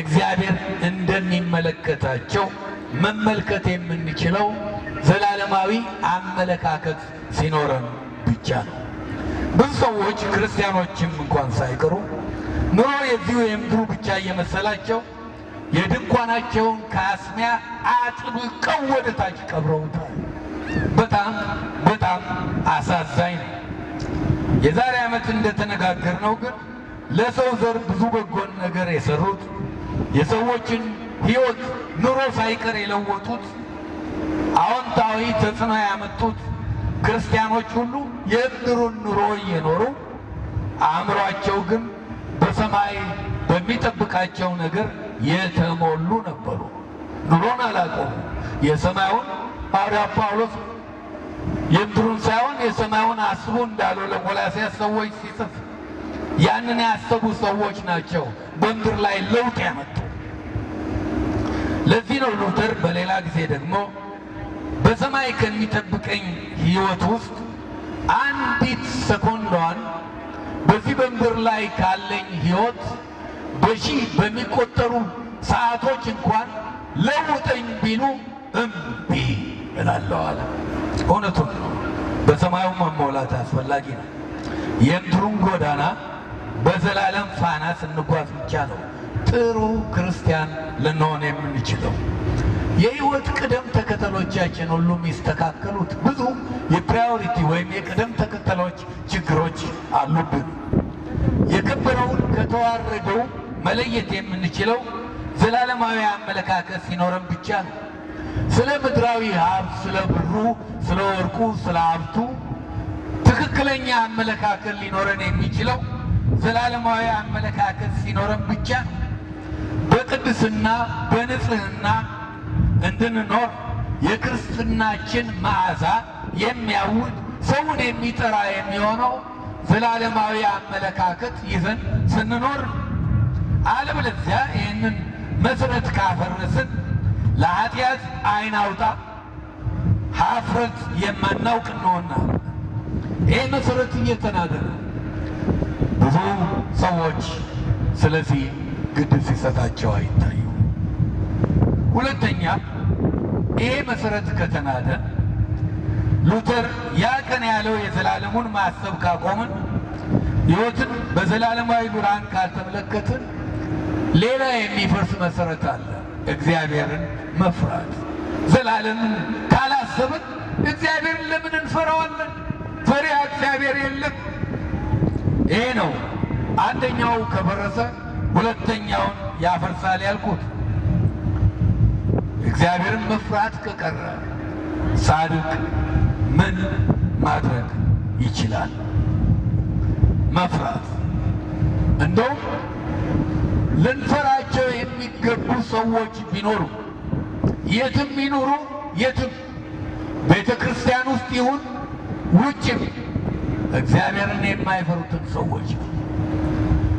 እግዚአብሔር እንደሚመለከታቸው መመልከት የምንችለው ዘላለማዊ አመለካከት ሲኖረን ብቻ ነው። ብዙ ሰዎች ክርስቲያኖችም እንኳን ሳይቀሩ ኑሮ የዚሁ የምድሩ ብቻ እየመሰላቸው የድንኳናቸውን ካስሚያ አጥብቀው ወደ ታች ቀብረውታል። በጣም በጣም አሳዛኝ ነው። የዛሬ ዓመት እንደተነጋገርነው ግን ለሰው ዘር ብዙ በጎን ነገር የሰሩት የሰዎችን ሕይወት ኑሮ ሳይቀር የለወጡት አዎንታዊ ተጽዕኖ ያመጡት ክርስቲያኖች ሁሉ የምድሩን ኑሮ እየኖሩ አእምሯቸው ግን በሰማይ በሚጠብቃቸው ነገር የተሞሉ ነበሩ። ኑሮን አላቆሙ። የሰማዩን ሐዋርያ ጳውሎስ የምድሩን ሳይሆን የሰማዩን አስቡ እንዳለው ለቆላስያስ ሰዎች ሲጽፍ ያንን ያሰቡ ሰዎች ናቸው በምድር ላይ ለውጥ ያመጡ። ለዚህ ነው ሉተር በሌላ ጊዜ ደግሞ በሰማይ ከሚጠብቀኝ ሕይወት ውስጥ አንዲት ሰኮንዷን በዚህ በምድር ላይ ካለኝ ሕይወት በሺህ በሚቆጠሩ ሰዓቶች እንኳን ለውጠኝ ቢሉ እምቢ እላለሁ አለ። እውነቱን ነው። በሰማዩ መሞላት አስፈላጊ ነው። የምድሩን ጎዳና በዘላለም ፋና ስንጓዝ ብቻ ነው ጥሩ ክርስቲያን ልንሆን የምንችለው። የህይወት ቅደም ተከተሎቻችን ሁሉ የሚስተካከሉት ብዙ የፕራዮሪቲ ወይም የቅደም ተከተሎች ችግሮች አሉብን። የከበረውን ከተዋረደው መለየት የምንችለው ዘላለማዊ አመለካከት ሲኖረን ብቻ ነው። ስለ ምድራዊ ሀብት፣ ስለ ብሩ፣ ስለ ወርቁ፣ ስለ ሀብቱ ትክክለኛ አመለካከት ሊኖረን የሚችለው ዘላለማዊ አመለካከት ሲኖረን ብቻ ነው። በቅድስና በንጽህና እንድንኖር የክርስትናችን መዓዛ የሚያውድ ሰውን የሚጠራ የሚሆነው ዘላለማዊ አመለካከት ይዘን ስንኖር አለበለዚያ ይህንን መሰረት ካፈረስን ለኃጢአት ዓይን አውጣ ሀፍረት የማናውቅ እንሆና ይህ መሰረት እየተናደ ነው። ብዙ ሰዎች ስለዚህ ግድ ሲሰጣቸው አይታዩ። ሁለተኛ ይሄ መሰረት ከተናደ ሉተር ያ ቀን ያለው የዘላለሙን ማሰብ ካቆምን ሕይወትን በዘላለማዊ ብርሃን ካልተመለከትን ሌላ የሚፈርስ መሰረት አለ። እግዚአብሔርን መፍራት ዘላለምን ካላሰብን እግዚአብሔርን ለምን እንፈራዋለን? ፈሪሃ እግዚአብሔር የለም። ይሄ ነው አንደኛው ከፈረሰ ሁለተኛውን ያፈርሳል ያልኩት። እግዚአብሔርን መፍራት ከቀረ ጻድቅ ምን ማድረግ ይችላል? መፍራት እንደውም ልንፈራቸው የሚገቡ ሰዎች ቢኖሩ የትም ይኑሩ የትም ቤተ ክርስቲያን ውስጥ ይሁን ውጭም እግዚአብሔርን የማይፈሩትን ሰዎች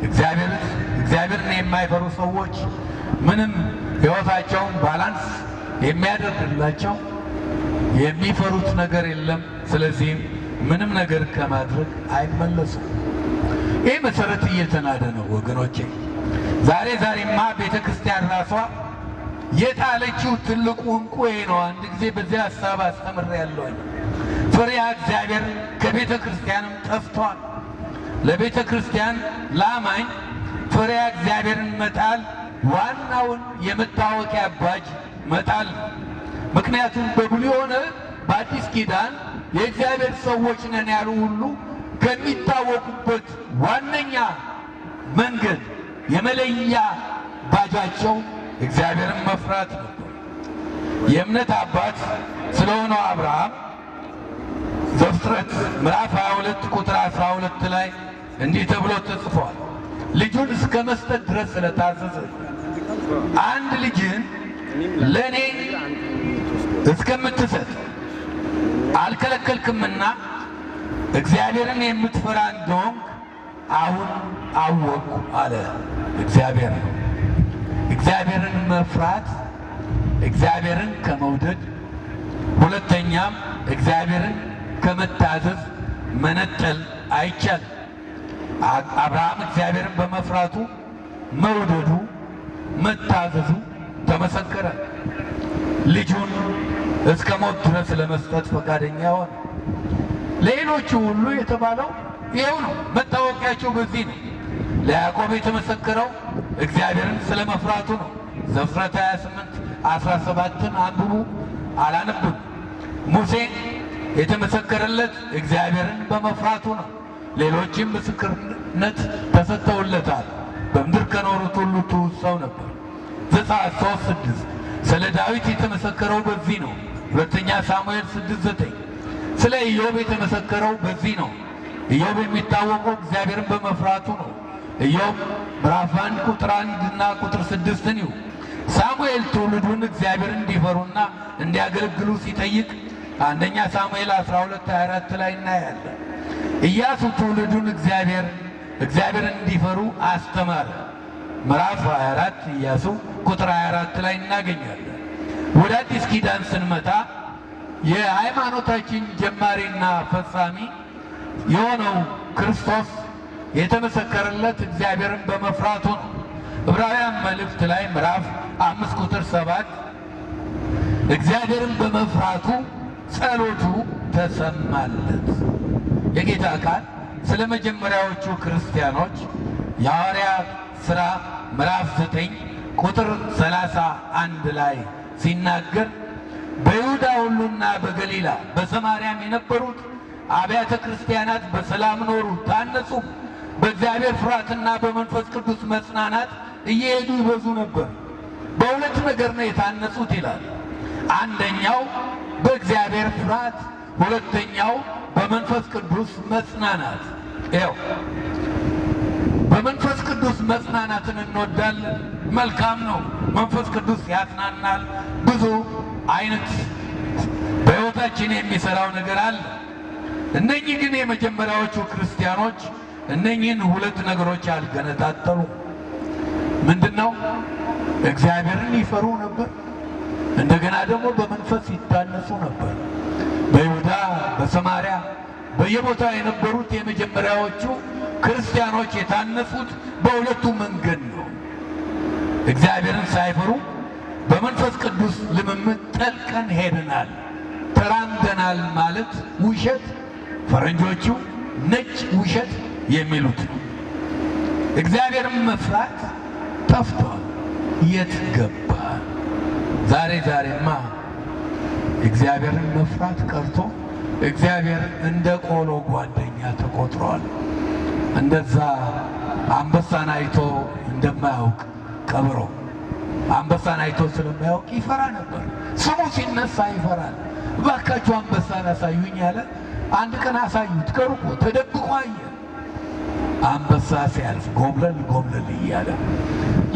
እግዚአብሔር እግዚአብሔርን የማይፈሩ ሰዎች ምንም ሕይወታቸውን ባላንስ የሚያደርግላቸው የሚፈሩት ነገር የለም። ስለዚህም ምንም ነገር ከማድረግ አይመለሱም። ይህ መሰረት እየተናደ ነው ወገኖቼ። ዛሬ ዛሬማ ቤተ ክርስቲያን ራሷ የጣለችው ትልቁ እንቁ ነው። አንድ ጊዜ በዚህ ሀሳብ አስተምር ያለውኝ ፍሬያ እግዚአብሔር ከቤተ ክርስቲያንም ጠፍቷል። ለቤተ ክርስቲያን ለአማኝ ፍሬያ እግዚአብሔርን መጣል ዋናውን የመታወቂያ ባጅ መጣል ነው። ምክንያቱም በብሉይ ሆነ በአዲስ ኪዳን የእግዚአብሔር ሰዎች ነን ያሉ ሁሉ ከሚታወቁበት ዋነኛ መንገድ የመለያ ባጃቸው እግዚአብሔርን መፍራት ነበር። የእምነት አባት ስለሆነው አብርሃም ዘፍጥረት ምዕራፍ 22 ቁጥር 12 ላይ እንዲህ ተብሎ ተጽፏል። ልጁን እስከ መስጠት ድረስ ስለታዘዘ አንድ ልጅህን ለእኔ እስከምትሰጥ አልከለከልክምና እግዚአብሔርን የምትፈራ እንደሆንክ አሁን አወቅኩ አለ። እግዚአብሔር ነው። እግዚአብሔርን መፍራት እግዚአብሔርን ከመውደድ ሁለተኛም እግዚአብሔርን ከመታዘዝ መነጠል አይቻልም። አብርሃም እግዚአብሔርን በመፍራቱ መውደዱ፣ መታዘዙ ተመሰከረ። ልጁን እስከ ሞት ድረስ ለመስጠት ፈቃደኛ ሆነ። ሌሎቹ ሁሉ የተባለው ይኸው ነው። መታወቂያቸው በዚህ ነው። ለያዕቆብ የተመሰከረው እግዚአብሔርን ስለ መፍራቱ ነው። ዘፍጥረት 28 17ን አንብቡ፣ አላነብም። ሙሴ የተመሰከረለት እግዚአብሔርን በመፍራቱ ነው። ሌሎችም ምስክርነት ተሰጥተውለታል። በምድር ከኖሩት ሁሉ ትሑት ሰው ነበር። ዘጸአት 3 6 ስለ ዳዊት የተመሰከረው በዚህ ነው። ሁለተኛ ሳሙኤል 6 9 ስለ ኢዮብ የተመሰከረው በዚህ ነው። ኢዮብ የሚታወቀው እግዚአብሔርን በመፍራቱ ነው። ኢዮብ ምዕራፍ 1 ቁጥር 1 እና ቁጥር 6 ነው። ሳሙኤል ትውልዱን እግዚአብሔርን እንዲፈሩና እንዲያገለግሉ ሲጠይቅ አንደኛ ሳሙኤል 12 24 ላይ እናያለን። ኢያሱ ትውልዱን እግዚአብሔር እግዚአብሔርን እንዲፈሩ አስተማረ። ምዕራፍ 24 ኢያሱ ቁጥር 24 ላይ እናገኛለን። ወደ አዲስ ኪዳን ስንመጣ የሃይማኖታችን ጀማሪና ፈጻሚ የሆነው ክርስቶስ የተመሰከረለት እግዚአብሔርን በመፍራቱ ነው። ዕብራውያን መልእክት ላይ ምዕራፍ አምስት ቁጥር ሰባት እግዚአብሔርን በመፍራቱ ጸሎቱ ተሰማለት። የጌታ ቃል ስለ መጀመሪያዎቹ ክርስቲያኖች የሐዋርያት ሥራ ምዕራፍ ዘጠኝ ቁጥር ሰላሳ አንድ ላይ ሲናገር በይሁዳ ሁሉና በገሊላ በሰማርያም የነበሩት አብያተ ክርስቲያናት በሰላም ኖሩ፣ ታነጹ። በእግዚአብሔር ፍርሃትና በመንፈስ ቅዱስ መጽናናት እየሄዱ ይበዙ ነበር። በሁለት ነገር ነው የታነጹት ይላል። አንደኛው በእግዚአብሔር ፍርሃት፣ ሁለተኛው በመንፈስ ቅዱስ መጽናናት። ይኸው በመንፈስ ቅዱስ መጽናናትን እንወዳለን። መልካም ነው። መንፈስ ቅዱስ ያጽናናል። ብዙ አይነት በሕይወታችን የሚሰራው ነገር አለ። እነኚህ ግን የመጀመሪያዎቹ ክርስቲያኖች እነኚህን ሁለት ነገሮች አልገነጣጠሉ። ምንድን ነው? እግዚአብሔርን ይፈሩ ነበር። እንደገና ደግሞ በመንፈስ ይታነጹ ነበር። በይሁዳ በሰማርያ በየቦታው የነበሩት የመጀመሪያዎቹ ክርስቲያኖች የታነጹት በሁለቱ መንገድ ነው። እግዚአብሔርን ሳይፈሩ በመንፈስ ቅዱስ ልምምድ ጠልቀን ሄደናል፣ ተራምደናል ማለት ውሸት፣ ፈረንጆቹ ነጭ ውሸት የሚሉት ነው። እግዚአብሔርን መፍራት ጠፍቷል። የት ገባ? ዛሬ ዛሬማ እግዚአብሔርን መፍራት ቀርቶ እግዚአብሔር እንደ ቆሎ ጓደኛ ተቆጥሯል። እንደዛ አንበሳን አይቶ እንደማያውቅ ቀብሮ አንበሳን አይቶ ስለማያውቅ ይፈራ ነበር። ስሙ ሲነሳ ይፈራል። እባካችሁ አንበሳን አሳዩኝ ያለ አንድ ቀን አሳዩት። ከሩቆ ተደብቆ አየ። አንበሳ ሲያልፍ ጎብለል ጎብለል እያለ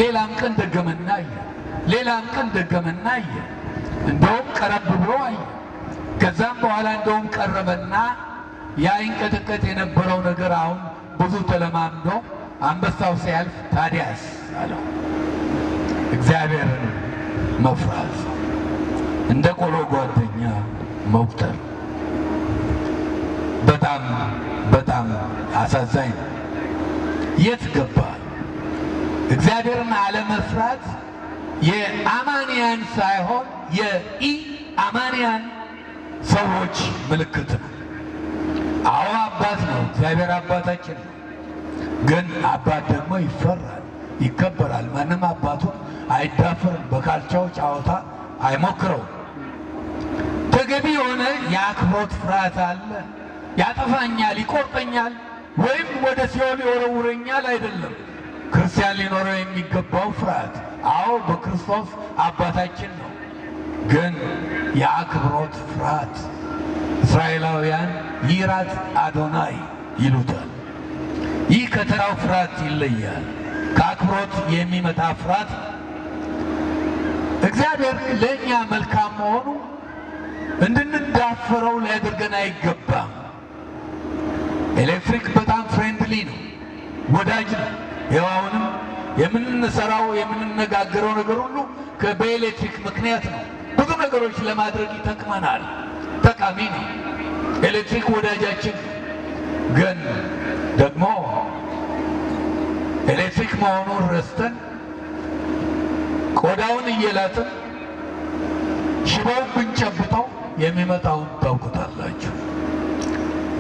ሌላም ቀን ደገመና አየ። ሌላም ቀን ደገመና አየ። እንደውም ቀረብ ብሎ አየ። ከዛም በኋላ እንደውም ቀረበና ያ የነበረው ነገር አሁን ብዙ ተለማምዶ አንበሳው ሲያልፍ ታዲያስ አለው። እግዚአብሔርን መፍራት እንደ ቆሎ ጓደኛ መቁጠር በጣም በጣም አሳዛኝ ነው። የት ገባ? እግዚአብሔርን አለመፍራት የአማንያን ሳይሆን የኢ አማንያን ሰዎች ምልክት ነው። አዎ አባት ነው፣ እግዚአብሔር አባታችን ነው። ግን አባት ደግሞ ይፈራል፣ ይከበራል። ማንም አባቱን አይዳፈርም፣ በካልቻው ጨዋታ አይሞክረውም። ተገቢ የሆነ የአክብሮት ፍርሃት አለ። ያጠፋኛል፣ ይቆርጠኛል፣ ወይም ወደ ሲኦል ይወረውረኛል አይደለም። ክርስቲያን ሊኖረው የሚገባው ፍርሃት አዎ በክርስቶስ አባታችን ነው። ግን የአክብሮት ፍርሃት እስራኤላውያን ይራት አዶናይ ይሉታል። ይህ ከተራው ፍርሃት ይለያል። ከአክብሮት የሚመጣ ፍርሃት እግዚአብሔር ለእኛ መልካም መሆኑ እንድንዳፈረው ሊያደርገን አይገባም። ኤሌክትሪክ በጣም friendly ነው፣ ወዳጅ ነው። ይኸውም የምንሰራው የምንነጋገረው ነገር ሁሉ በኤሌክትሪክ ምክንያት ነው። ብዙ ነገሮች ለማድረግ ይጠቅመናል፣ ጠቃሚ ነው። ኤሌክትሪክ ወዳጃችን ግን ደግሞ ኤሌክትሪክ መሆኑን ረስተን ቆዳውን እየላጥን ሽቦውን ብንጨብጠው የሚመጣውን ታውቁታላችሁ።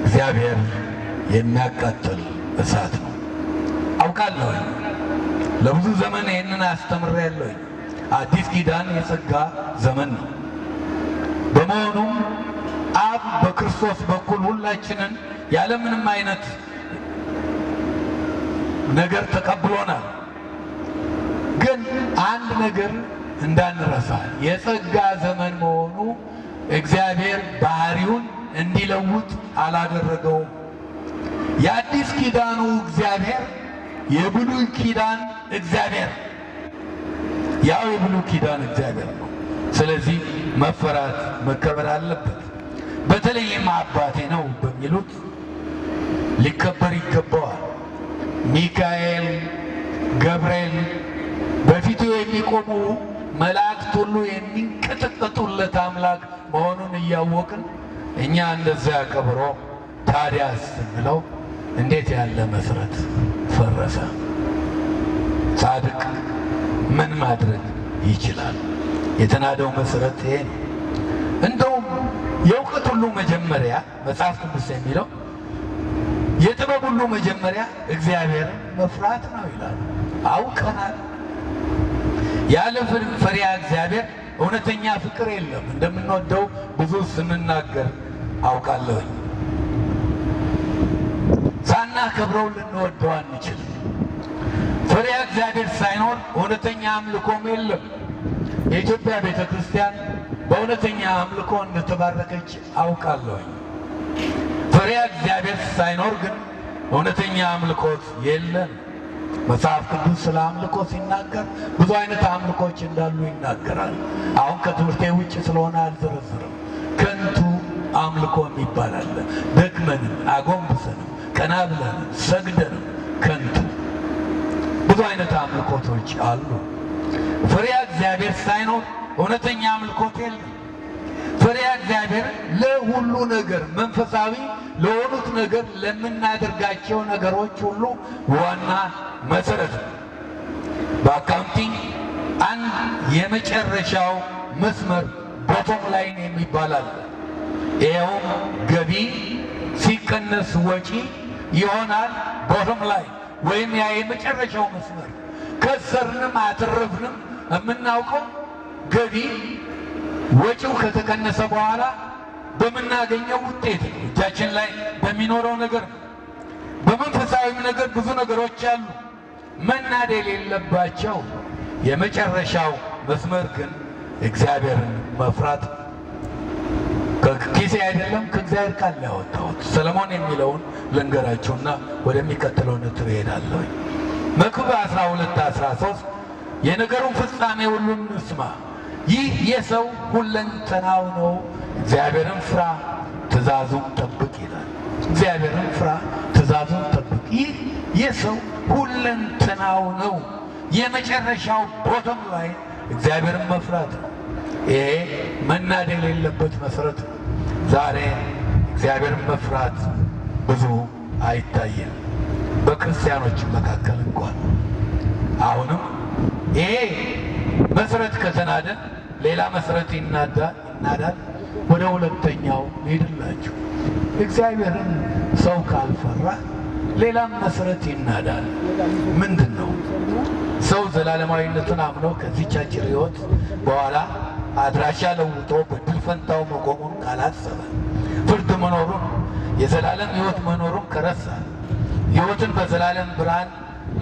እግዚአብሔር የሚያቃጥል እሳት ነው። አውቃለሁ። ለብዙ ዘመን ይህንን አስተምሬያለሁ። አዲስ ኪዳን የጸጋ ዘመን ነው። በመሆኑም አብ በክርስቶስ በኩል ሁላችንን ያለምንም አይነት ነገር ተቀብሎናል። ግን አንድ ነገር እንዳንረሳ የጸጋ ዘመን መሆኑ እግዚአብሔር ባህሪውን እንዲለውጥ አላደረገውም። የአዲስ ኪዳኑ እግዚአብሔር የብሉይ ኪዳን እግዚአብሔር ያው የብሉይ ኪዳን እግዚአብሔር ነው። ስለዚህ መፈራት መከበር አለበት። በተለይም አባቴ ነው በሚሉት ሊከበር ይገባዋል። ሚካኤል፣ ገብርኤል በፊቱ የሚቆሙ መላእክት ሁሉ የሚንቀጠቀጡለት አምላክ መሆኑን እያወቅን እኛ እንደዚያ ከብሮ ታዲያ ስንለው እንዴት ያለ መሰረት ፈረሰ። ጻድቅ ምን ማድረግ ይችላል? የተናደው መሰረት ይሄ ነው። እንደውም የእውቀት ሁሉ መጀመሪያ መጽሐፍ ቅዱስ የሚለው የጥበብ ሁሉ መጀመሪያ እግዚአብሔርን መፍራት ነው ይላል። አውቀናል። ያለ ፈሪሃ እግዚአብሔር እውነተኛ ፍቅር የለም። እንደምንወደው ብዙ ስንናገር አውቃለሁኝ። ሳናከብረው ልንወደው አንችልም። ፈሪሃ እግዚአብሔር ሳይኖር እውነተኛ አምልኮም የለም። የኢትዮጵያ ቤተ ክርስቲያን በእውነተኛ አምልኮ እንደተባረከች አውቃለሁኝ። ፈሪሃ እግዚአብሔር ሳይኖር ግን እውነተኛ አምልኮት የለም። መጽሐፍ ቅዱስ ስለ አምልኮ ሲናገር ብዙ አይነት አምልኮች እንዳሉ ይናገራል። አሁን ከትምህርቴ ውጭ ስለሆነ አልዘረዝርም። ከንቱ አምልኮ የሚባል አለ። ደክመንም አጎንብሰንም ቀና ብለንም ሰግደንም ከንቱ ብዙ አይነት አምልኮቶች አሉ። ፈሪሃ እግዚአብሔር ሳይኖር እውነተኛ አምልኮት የለም። ፈሪሃ እግዚአብሔር ለሁሉ ነገር መንፈሳዊ ለሆኑት ነገር ለምናደርጋቸው ነገሮች ሁሉ ዋና መሰረት ነው። በ accounting አንድ የመጨረሻው መስመር bottom line የሚባል አለ። ይኸውም ገቢ ሲቀነስ ወጪ ይሆናል ቦቶም ላይ ወይም ያ የመጨረሻው መስመር። ከሰርንም አትረፍንም የምናውቀው ገቢ ወጪው ከተቀነሰ በኋላ በምናገኘው ውጤት እጃችን ላይ በሚኖረው ነገር በመንፈሳዊም ነገር ብዙ ነገሮች አሉ። መናድ የሌለባቸው። የመጨረሻው መስመር ግን እግዚአብሔርን መፍራት ከኪሴ አይደለም ከእግዚአብሔር ቃል ያወጣሁት። ሰለሞን የሚለውን ልንገራችሁና ወደሚቀጥለው ነጥብ እሄዳለሁ። መክብብ 12 13 የነገሩን ፍጻሜ ሁሉን እንስማ ይህ የሰው ሁለንተናው ነው። እግዚአብሔርን ፍራ ትእዛዙን ጠብቅ ይላል። እግዚአብሔርን ፍራ ትእዛዙን ጠብቅ። ይህ የሰው ሁለንተናው ነው። የመጨረሻው ቦተም ላይ እግዚአብሔርን መፍራት ይሄ መናድ የሌለበት መሰረት ነው። ዛሬ እግዚአብሔርን መፍራት ብዙ አይታየም፣ በክርስቲያኖች መካከል እንኳን። አሁንም ይሄ መሰረት ከተናደ ሌላ መሰረት ይናዳል ይናዳል። ወደ ሁለተኛው ሄድላችሁ እግዚአብሔርን ሰው ካልፈራ ሌላም መሰረት ይናዳል። ምንድን ነው? ሰው ዘላለማዊነቱን አምኖ ከዚህች አጭር ሕይወት በኋላ አድራሻ ለውጦ በድል ፈንታው መቆሙን ካላሰበ፣ ፍርድ መኖሩን የዘላለም ሕይወት መኖሩን ከረሳ፣ ሕይወትን በዘላለም ብርሃን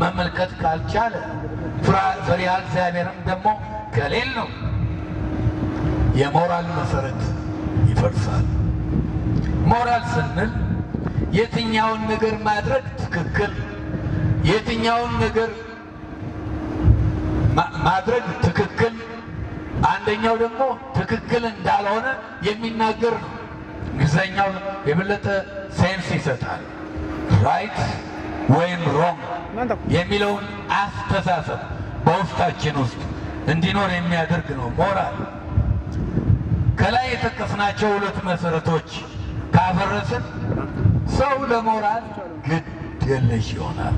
መመልከት ካልቻለ፣ ፈሪሃ እግዚአብሔርም ደግሞ ከሌለው የሞራል መሰረት ይፈርሳል። ሞራል ስንል የትኛውን ነገር ማድረግ ትክክል፣ የትኛውን ነገር ማድረግ ትክክል፣ አንደኛው ደግሞ ትክክል እንዳልሆነ የሚናገር ነው። እንግሊዝኛው የበለጠ sense ይሰጣል። right ወይም wrong የሚለውን አስተሳሰብ በውስጣችን ውስጥ እንዲኖር የሚያደርግ ነው ሞራል። ከላይ የጠቀስናቸው ሁለት መሰረቶች ካፈረስን ሰው ለሞራል ግድ የለሽ ይሆናል።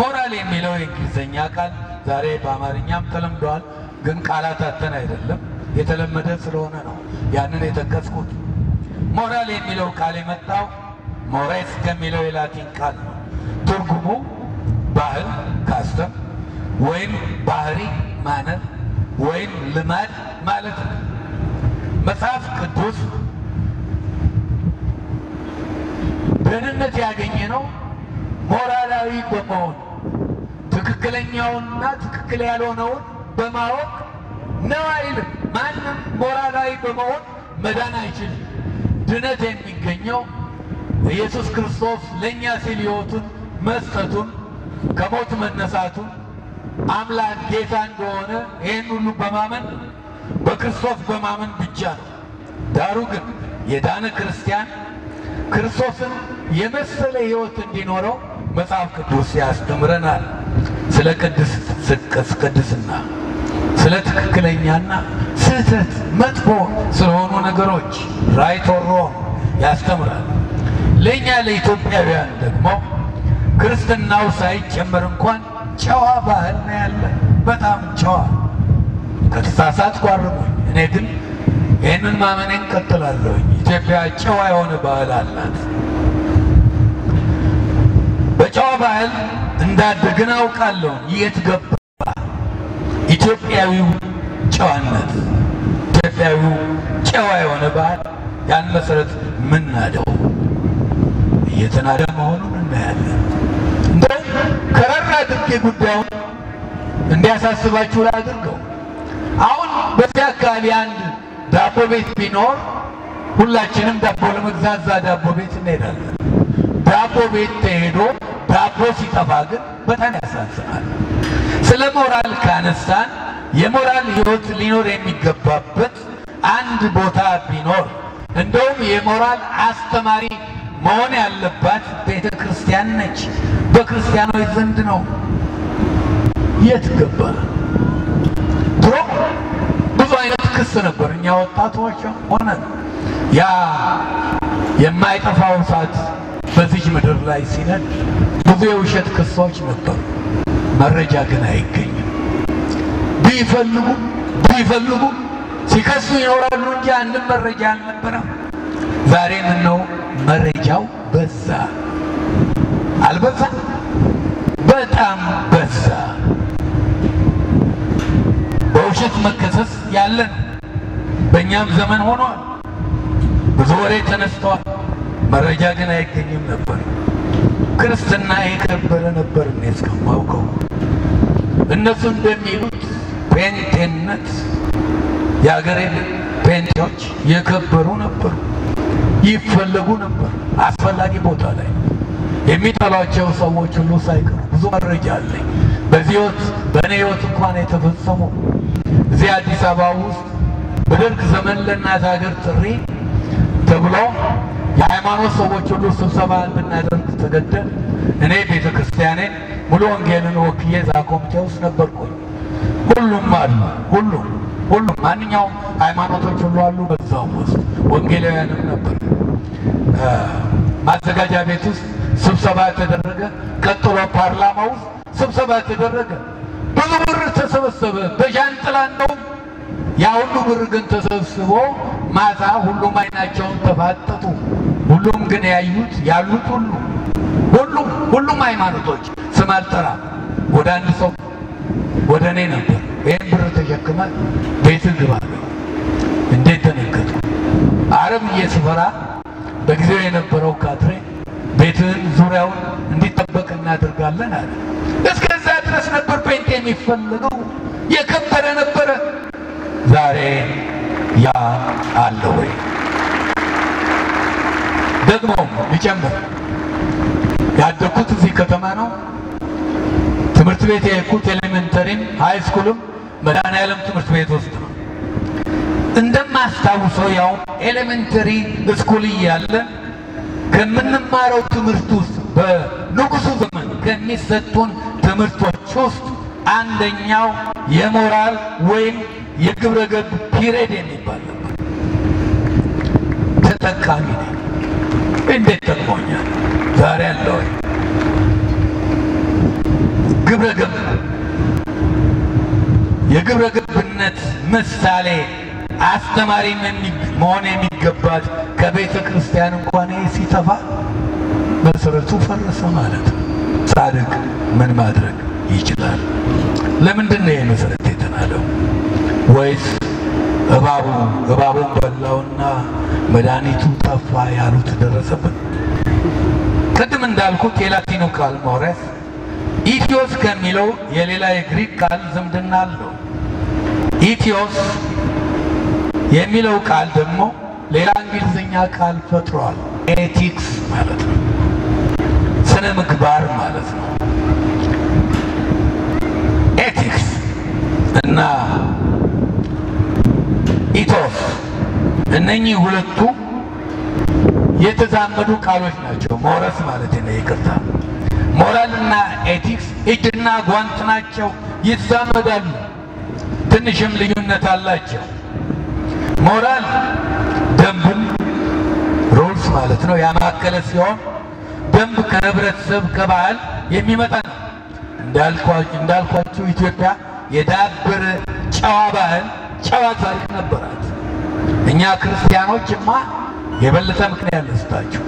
ሞራል የሚለው የእንግሊዝኛ ቃል ዛሬ በአማርኛም ተለምደዋል፣ ግን ቃላት አተን አይደለም የተለመደ ስለሆነ ነው ያንን የጠቀስኩት። ሞራል የሚለው ቃል የመጣው ሞሬስ ከሚለው የላቲን ቃል ነው። ትርጉሙ ባህል ካስተም፣ ወይም ባህሪ ማነር፣ ወይም ልማድ ማለት ነው። መጽሐፍ ቅዱስ ደህንነት ያገኘ ነው ሞራላዊ በመሆን ትክክለኛውንና ትክክል ያልሆነውን በማወቅ ነው አይልም። ማንም ሞራላዊ በመሆን መዳን አይችልም። ድነት የሚገኘው ኢየሱስ ክርስቶስ ለእኛ ሲል ሕይወቱን መስጠቱን ከሞት መነሳቱን አምላክ ጌታ እንደሆነ ይህን ሁሉ በማመን በክርስቶስ በማመን ብቻ ነው። ዳሩ ግን የዳነ ክርስቲያን ክርስቶስን የመሰለ ሕይወት እንዲኖረው መጽሐፍ ቅዱስ ያስተምረናል። ስለ ቅድስና፣ ስለ ትክክለኛና ስህተት መጥፎ ስለሆኑ ነገሮች right or wrong ያስተምራል። ለእኛ ለኢትዮጵያውያን ደግሞ ክርስትናው ሳይጨመር እንኳን ጨዋ ባህል ነው ያለ። በጣም ጨዋ ከተሳሳትኩ አርሙኝ። እኔ ግን ይህንን ማመኔን ቀጥላለሁኝ። ኢትዮጵያ ጨዋ የሆነ ባህል አላት። በጨዋ ባህል እንዳደግን አውቃለሁ። የት ገባ ኢትዮጵያዊው ጨዋነት፣ ኢትዮጵያዊው ጨዋ የሆነ ባህል ያን መሰረት ምናደው እየተናደ መሆኑን እናያለን። እንደውም ከረራ አድርጌ ጉዳዩን እንዲያሳስባችሁ ላድርገው። አሁን በዚህ አካባቢ አንድ ዳቦ ቤት ቢኖር ሁላችንም ዳቦ ለመግዛት እዛ ዳቦ ቤት እንሄዳለን። ዳቦ ቤት ተሄዶ ዳቦ ሲጠፋ ግን በጣም ያሳዝናል። ስለ ሞራል ካነሳን የሞራል ሕይወት ሊኖር የሚገባበት አንድ ቦታ ቢኖር እንደውም የሞራል አስተማሪ መሆን ያለባት ቤተ ክርስቲያን ነች። በክርስቲያኖች ዘንድ ነው። የት ገባ? ድሮ ብዙ አይነት ክስ ነበር። እኛ ወጣቶች ሆነ ያ የማይጠፋው እሳት በዚች ምድር ላይ ሲነድ ብዙ የውሸት ክሶች ነበሩ። መረጃ ግን አይገኝም። ቢፈልጉ ቢፈልጉ ሲከሱ ይኖራሉ እንጂ አንድም መረጃ አልነበረም። ዛሬ ምን ነው መረጃው በዛ አልበዛ? በጣም በዛ። በውሸት መከሰስ ያለ ነው። በእኛም ዘመን ሆኗል። ብዙ ወሬ ተነስተዋል። መረጃ ግን አይገኝም ነበር። ክርስትና የከበረ ነበር እኔ እስከማውቀው። እነሱ እንደሚሉት ፔንቴነት የአገሬ ፔንቴዎች የከበሩ ነበሩ፣ ይፈለጉ ነበር። አስፈላጊ ቦታ ላይ የሚጠሏቸው ሰዎች ሁሉ ሳይቀሩ ብዙ መረጃ አለኝ። በዚህ ህይወት በእኔ ህይወት እንኳን የተፈጸሙ እዚህ አዲስ አበባ ውስጥ በደርግ ዘመን ለእናት ሀገር ጥሪ ተብሎ የሃይማኖት ሰዎች ሁሉ ስብሰባ እንድናደርግ ተገደል። እኔ ቤተ ክርስቲያኔን ሙሉ ወንጌልን ወክዬ እዛ ኮሚቴ ውስጥ ነበርኩኝ። ሁሉም አሉ፣ ሁሉም ሁሉም ማንኛውም ሃይማኖቶች ሁሉ አሉ። በዛው ውስጥ ወንጌላውያንም ነበር። ማዘጋጃ ቤት ውስጥ ስብሰባ ተደረገ። ቀጥሎ ፓርላማ ውስጥ ስብሰባ ተደረገ። ብዙ ብር ተሰበሰበ። በዣንጥላ ነው ያ ሁሉ ብር ግን ተሰብስቦ ማታ ሁሉም አይናቸውን ተፋጠጡ። ሁሉም ግን ያዩት ያሉት ሁሉ ሁሉም ሁሉም ሃይማኖቶች ስም አልጠራም። ወደ አንድ ሰው ወደ እኔ ነበር ይህን ብር ተሸክመ ቤት ግባለሁ። እንዴት ተነገጥኩ። አረብዬ ስፈራ በጊዜው የነበረው ካድሬ ቤትህን ዙሪያውን እንዲጠበቅ እናደርጋለን አለ። እስከዛ ድረስ ነበር ፔንጤ የሚፈልገው የከበረ ነበረ። ዛሬ ያ አለ ወይ? ደግሞ ሊጨምር ያደግኩት እዚህ ከተማ ነው። ትምህርት ቤት የሄድኩት elementary ም high school ም መድኃኔዓለም ትምህርት ቤት ውስጥ ነው። እንደማስታውሰው ያው elementary school እያለ ከምንማረው ትምህርት ውስጥ በንጉሱ ዘመን ከሚሰጡን ትምህርቶች ውስጥ አንደኛው የሞራል ወይም የግብረ ገብ period የሚባል ነበር። ተጠቃሚ ነኝ። እንዴት ጠቅሞኛል? ዛሬ አለ ወይ? ግብረ ገብ የግብረ ገብነት ምሳሌ አስተማሪ መሆን የሚገባት ከቤተ ክርስቲያን እንኳን ሲጠፋ መሰረቱ ፈረሰ ማለት ነው። ጻድቅ ምን ማድረግ ይችላል? ለምንድን ነው ይህ መሰረት የተናለው? ወይስ እባቡ እባቡን በላውና መድኃኒቱ ጠፋ ያሉት ደረሰብን? ቅድም እንዳልኩት የላቲኑ ቃል mores ethos ከሚለው የሌላ የግሪክ ቃል ዝምድና አለው። ethos የሚለው ቃል ደግሞ ሌላ እንግሊዝኛ ቃል ፈጥሯል። ethics ማለት ነው፣ ስነ ምግባር ማለት ነው። ethics እና ethos እነኚህ ሁለቱ የተዛመዱ ቃሎች ናቸው። mores ማለት ነው፣ ይቅርታ። ሞራል እና ethics እጅና ጓንት ናቸው፣ ይዛመዳሉ። ትንሽም ልዩነት አላቸው። ሞራል ደንብን rules ማለት ነው ያማከለ ሲሆን ደንብ ከህብረተሰብ ከባህል የሚመጣ ነው። እንዳልኳችሁ ኢትዮጵያ የዳበረ ጨዋ ባህል፣ ጨዋ ታሪክ ነበራት። እኛ ክርስቲያኖችማ የበለጠ ምክንያት ልስጣችሁ።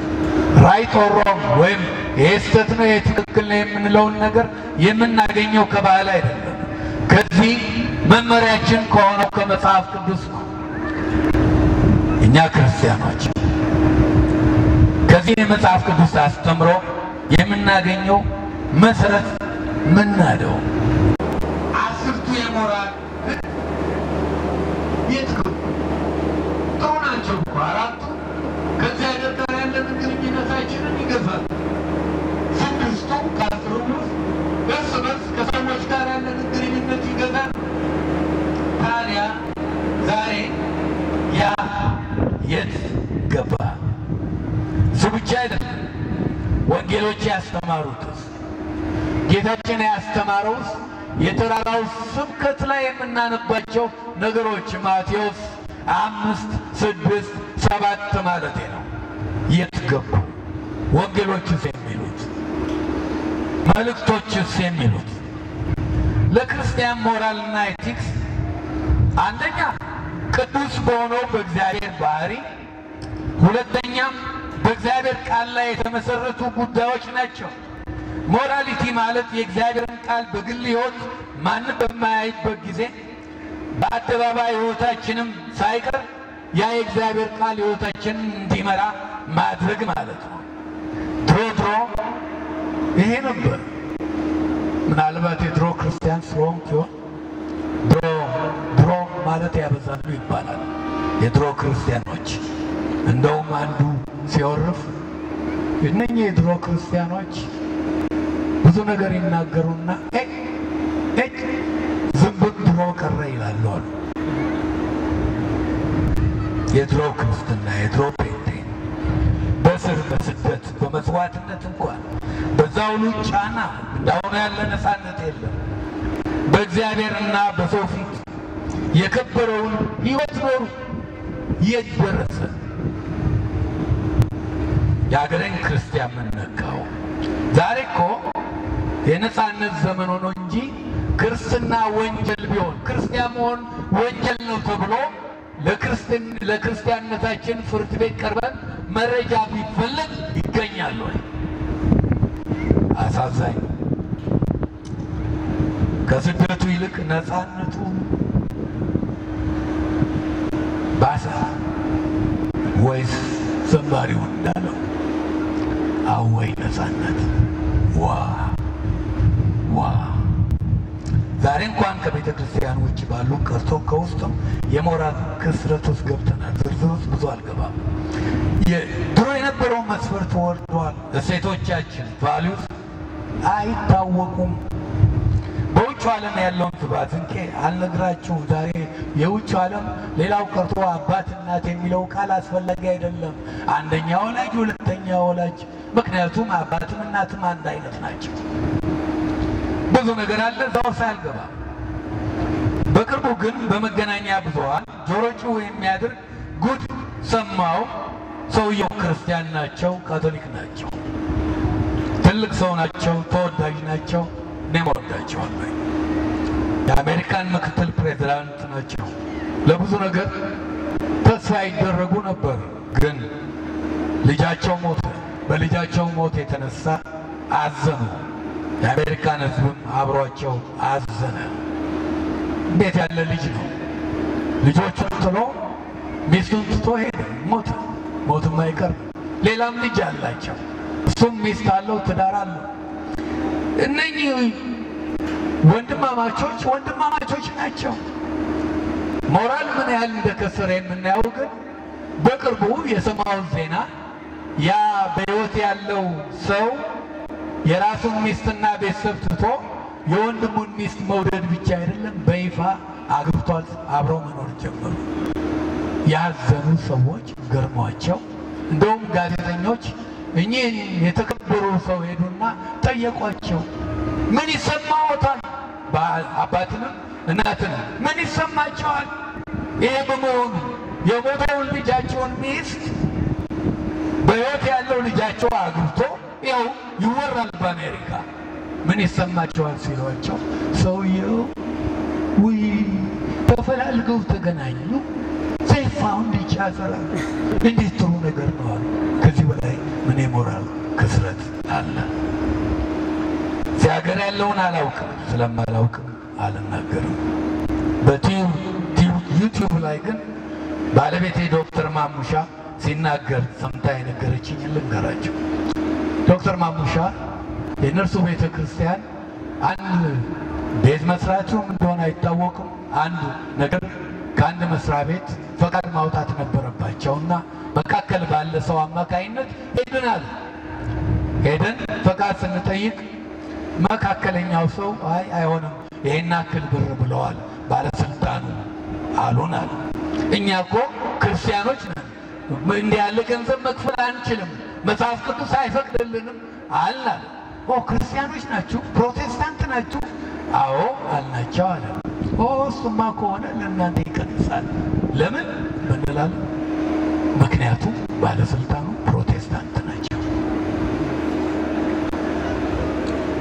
right or wrong ወይም ይሄ ስህተት ነው ይሄ ነው የምንለውን ነገር የምናገኘው ከባህል አይደለም። ከዚህ መመሪያችን ከሆነው ከመጽሐፍ ቅዱስ ነው። እኛ ክርስቲያኖች ከዚህ የመጽሐፍ ቅዱስ አስተምሮ የምናገኘው መሰረት ምን ናደው? አስርቱ የሞራል የት? ጥሩ ናቸው አራቱ ከእግዚአብሔር ጋር ያለን ግንኙነታችንን ይገዛል። እርስ በርስ ከሰዎች ጋር ያለን ግንኙነት ይገዛል። ታዲያ ዛሬ ያ የት ገባ? እሱ ብቻ አይደለም። ወንጌሎች ያስተማሩትስ ጌታችን ያስተማረውስ የተራራው ስብከት ላይ የምናነባቸው ነገሮች ማቴዎስ አምስት ስድስት ሰባት ማለት ነው። የት ገቡ? ወንጌሎችስ የሚሉት መልእክቶችስ የሚሉት ለክርስቲያን ሞራልና ኤቲክስ አንደኛ ቅዱስ በሆነው በእግዚአብሔር ባህሪ፣ ሁለተኛም በእግዚአብሔር ቃል ላይ የተመሰረቱ ጉዳዮች ናቸው። ሞራሊቲ ማለት የእግዚአብሔርን ቃል በግል ሕይወት ማንም በማያይበት ጊዜ በአደባባይ ሕይወታችንም ሳይቀር ያ የእግዚአብሔር ቃል ሕይወታችንን እንዲመራ ማድረግ ማለት ነው። ይሄ ነበር። ምናልባት የድሮ ክርስቲያን ስለሆንኩ ይሆን ድሮ ድሮ ማለት ያበዛሉ ይባላል። የድሮ ክርስቲያኖች እንደውም አንዱ ሲወርፍ እነኚህ የድሮ ክርስቲያኖች ብዙ ነገር ይናገሩና ዝንብም ድሮ ቀረ ይላሉ የድሮ ክርስትና የድሮ በእስር በስደት በመስዋዕትነት እንኳን በዛ ሁሉ ጫና እንዳሁኑ ያለ ነፃነት የለም። በእግዚአብሔርና በሰው ፊት የከበረውን ሕይወት ኖሩ። የት ደረሰ? የሀገሬን ክርስቲያን ምነካው? ዛሬ እኮ የነፃነት ዘመን ሆኖ እንጂ ክርስትና ወንጀል ቢሆን ክርስቲያን መሆን ወንጀል ነው ተብሎ ለክርስቲያንነታችን ፍርድ ቤት ቀርበን መረጃ ቢፈለግ ይገኛል ወይ? አሳዛኝ። ከስደቱ ይልቅ ነፃነቱ ባሰ ወይስ ዘማሪው እንዳለው አወይ ነፃነት ዋ ዋ ዛሬ እንኳን ከቤተ ክርስቲያን ውጭ ባሉ ቀርቶ ከውስጥም የሞራል ክስረት ውስጥ ገብተናል። ዝርዝር ውስጥ ብዙ አልገባም። ድሮ የነበረው መስፈርት ወርዷል። እሴቶቻችን values አይታወቁም። በውጭ ዓለም ያለውን ትባትንኬ አልነግራችሁም። ዛሬ የውጭ ዓለም ሌላው ቀርቶ አባት እናት የሚለው ቃል አስፈላጊ አይደለም። አንደኛ ወላጅ፣ ሁለተኛ ወላጅ። ምክንያቱም አባትም እናትም አንድ አይነት ናቸው። ብዙ ነገር አለ እዛ ውስጥ አልገባም። በቅርቡ ግን በመገናኛ ብዙኃን ጆሮ ጭው የሚያድር ጉድ ሰማው። ሰውየው ክርስቲያን ናቸው፣ ካቶሊክ ናቸው፣ ትልቅ ሰው ናቸው፣ ተወዳጅ ናቸው። እኔም ወዳቸዋለሁ። የአሜሪካን ምክትል ፕሬዚዳንት ናቸው። ለብዙ ነገር ተስፋ ይደረጉ ነበር፣ ግን ልጃቸው ሞተ። በልጃቸው ሞት የተነሳ አዘኑ። የአሜሪካን ሕዝብም አብሯቸው አዘነ። እንዴት ያለ ልጅ ነው! ልጆቹን ጥሎ ሚስቱን ትቶ ሄደ፣ ሞተ። ሞትም አይቀርም። ሌላም ልጅ አላቸው። እሱም ሚስት አለው፣ ትዳር አለው። እነኚህ ወንድማማቾች ወንድማማቾች ናቸው። ሞራል ምን ያህል እንደከሰረ የምናየው ግን በቅርቡ የሰማውን ዜና ያ በሕይወት ያለው ሰው የራሱን ሚስትና ቤተሰብ ትቶ የወንድሙን ሚስት መውደድ ብቻ አይደለም፣ በይፋ አግብቷል። አብረው መኖር ጀመሩ። ያዘኑ ሰዎች ገርሟቸው፣ እንደውም ጋዜጠኞች እኚህ የተከበሩ ሰው ሄዱና ጠየቋቸው። ምን ይሰማዎታል? አባትንም እናትንም ምን ይሰማቸዋል? ይሄ በመሆኑ የሞተውን ልጃቸውን ሚስት በሕይወት ያለው ልጃቸው አግብቶ ያው ይወራል በአሜሪካ። ምን ይሰማቸዋል ሲሏቸው ሰውየው ውይ ተፈላልገው ተገናኙ found each other እንዴት ጥሩ ነገር ነው ከዚህ በላይ ምን የሞራል ክስረት አለ? እዚህ ሀገር ያለውን አላውቅም፣ ስለማላውቅም አልናገርም። በዩቲዩብ ላይ ግን ባለቤቴ ዶክተር ማሙሻ ሲናገር ሰምታ የነገረችኝ ልንገራቸው። ዶክተር ማሙሻ የእነርሱ ቤተ ክርስቲያን አንድ ቤት መስራቱም እንደሆነ አይታወቅም። አንድ ነገር ከአንድ መስሪያ ቤት ፈቃድ ማውጣት ነበረባቸውና መካከል ባለ ሰው አማካይነት ሄድናል። ሄደን ፈቃድ ስንጠይቅ መካከለኛው ሰው አይ አይሆንም፣ ይሄን ያክል ብር ብለዋል ባለስልጣኑ አሉን አለ። እኛ እኮ ክርስቲያኖች ነን፣ እንዲህ ያለ ገንዘብ መክፈል አንችልም፣ መጽሐፍ ቅዱስ አይፈቅድልንም አልናል። ኦ ክርስቲያኖች ናችሁ? ፕሮቴስታንት ናችሁ? አዎ አልናቸው አለ። እሱማ ከሆነ ለእናንተ ይቀንሳል። ለምን ብንላለን? ምክንያቱም ባለስልጣኑ ፕሮቴስታንት ናቸው።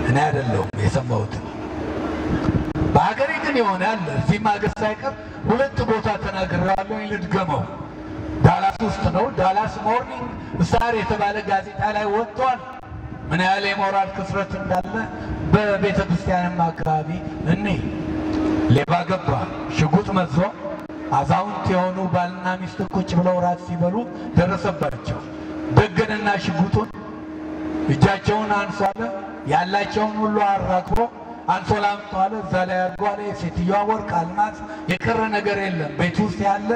እኔ አይደለሁም የሰማሁትን። በሀገሬ ግን አለ። እዚህም ሀገር ሳይቀር ሁለት ቦታ ተናግሬዋለሁ። ልድገመው። ዳላስ ውስጥ ነው። ዳላስ ሞርኒንግ ስታር የተባለ ጋዜጣ ላይ ወጥቷል። ምን ያህል የሞራል ክስረት እንዳለ በቤተ ክርስቲያንም አካባቢ እኔ ሌባ ገባ፣ ሽጉጥ መዞ አዛውንት የሆኑ ባልና ሚስት ቁጭ ብለው ራት ሲበሉ ደረሰባቸው። ደገንና ሽጉጡን እጃቸውን አንሷለ፣ ያላቸውን ሁሉ አራግፎ አንሶላ አምጥተዋል። እዛ ላይ አድርጓል። ሴትዮዋ ወርቅ፣ አልማዝ የቀረ ነገር የለም። ቤት ውስጥ ያለ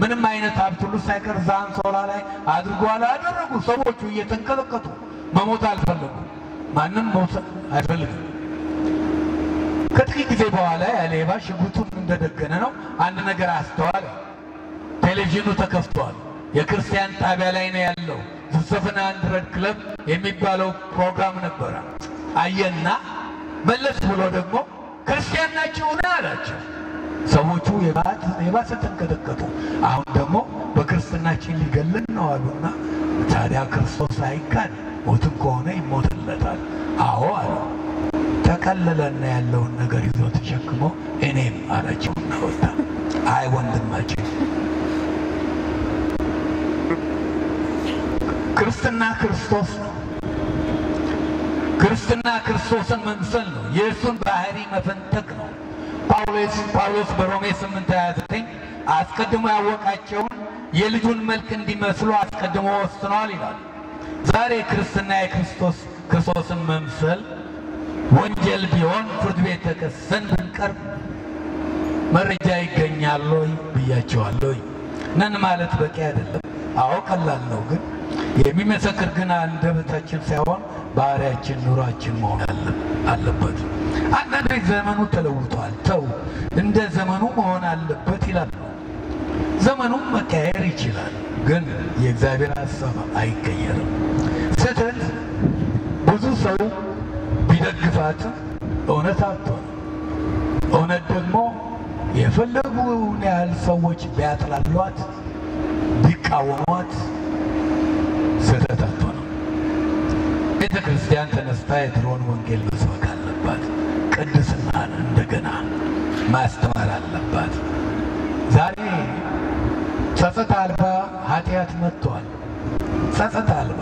ምንም አይነት ሀብት ሁሉ ሳይቀር እዛ አንሶላ ላይ አድርጓል። አደረጉ። ሰዎቹ እየተንቀጠቀጡ መሞት አልፈለጉም። ማንም ሞት አይፈልግም። ከጥቂት ጊዜ በኋላ ያሌባ ሽጉጡን እንደደገነ ነው አንድ ነገር አስተዋለ። ቴሌቪዥኑ ተከፍቷል። የክርስቲያን ጣቢያ ላይ ነው ያለው። ሰቨን ሀንድረድ ክለብ የሚባለው ፕሮግራም ነበረ። አየና መለስ ብሎ ደግሞ ክርስቲያን ናቸውን አላቸው። ሰዎቹ የባሰ ተንቀጠቀጡ። አሁን ደግሞ በክርስትናችን ሊገለን ነው አሉና ታዲያ ክርስቶስ አይካድ ሞትም ከሆነ ይሞትለታል። አዎ አለ። ተቀለለና ያለውን ነገር ይዞ ተሸክሞ እኔም አላቸውና ወጣ። አይ ወንድማችን ክርስትና ክርስቶስ ነው። ክርስትና ክርስቶስን መምሰል ነው። የእሱን ባህሪ መፈንጠቅ ነው። ጳውሎስ ጳውሎስ በሮሜ 8 29 አስቀድሞ ያወቃቸውን የልጁን መልክ እንዲመስሉ አስቀድሞ ወስኗል ይላል። ዛሬ ክርስትና የክርስቶስ ክርስቶስን መምሰል ወንጀል ቢሆን ፍርድ ቤት ተከሰን ብንቀርብ መረጃ ይገኛል ወይ ብያቸዋለሁ። ነን ማለት በቂ አይደለም። አዎ ቀላል ነው፣ ግን የሚመሰክር ግን አንደበታችን ሳይሆን ባህሪያችን፣ ኑሯችን መሆን አለበት። አንዳንዶች ዘመኑ ተለውጧል፣ ተው እንደ ዘመኑ መሆን አለበት ይላሉ። ዘመኑም መቀየር ይችላል፣ ግን የእግዚአብሔር ሀሳብ አይቀየርም። ስህተት ብዙ ሰው ቢደግፋትም እውነት አትሆንም። እውነት ደግሞ የፈለጉን ያህል ሰዎች ቢያጥላሏት ቢቃወሟት ስህተት አትሆንም። ቤተ ክርስቲያን ተነስታ የድሮን ወንጌል መስበክ አለባት። ቅድስናን እንደገና ማስተማር አለባት። ዛሬ ጸጸት አልባ ኃጢአት መጥቷል። ጸጸት አልባ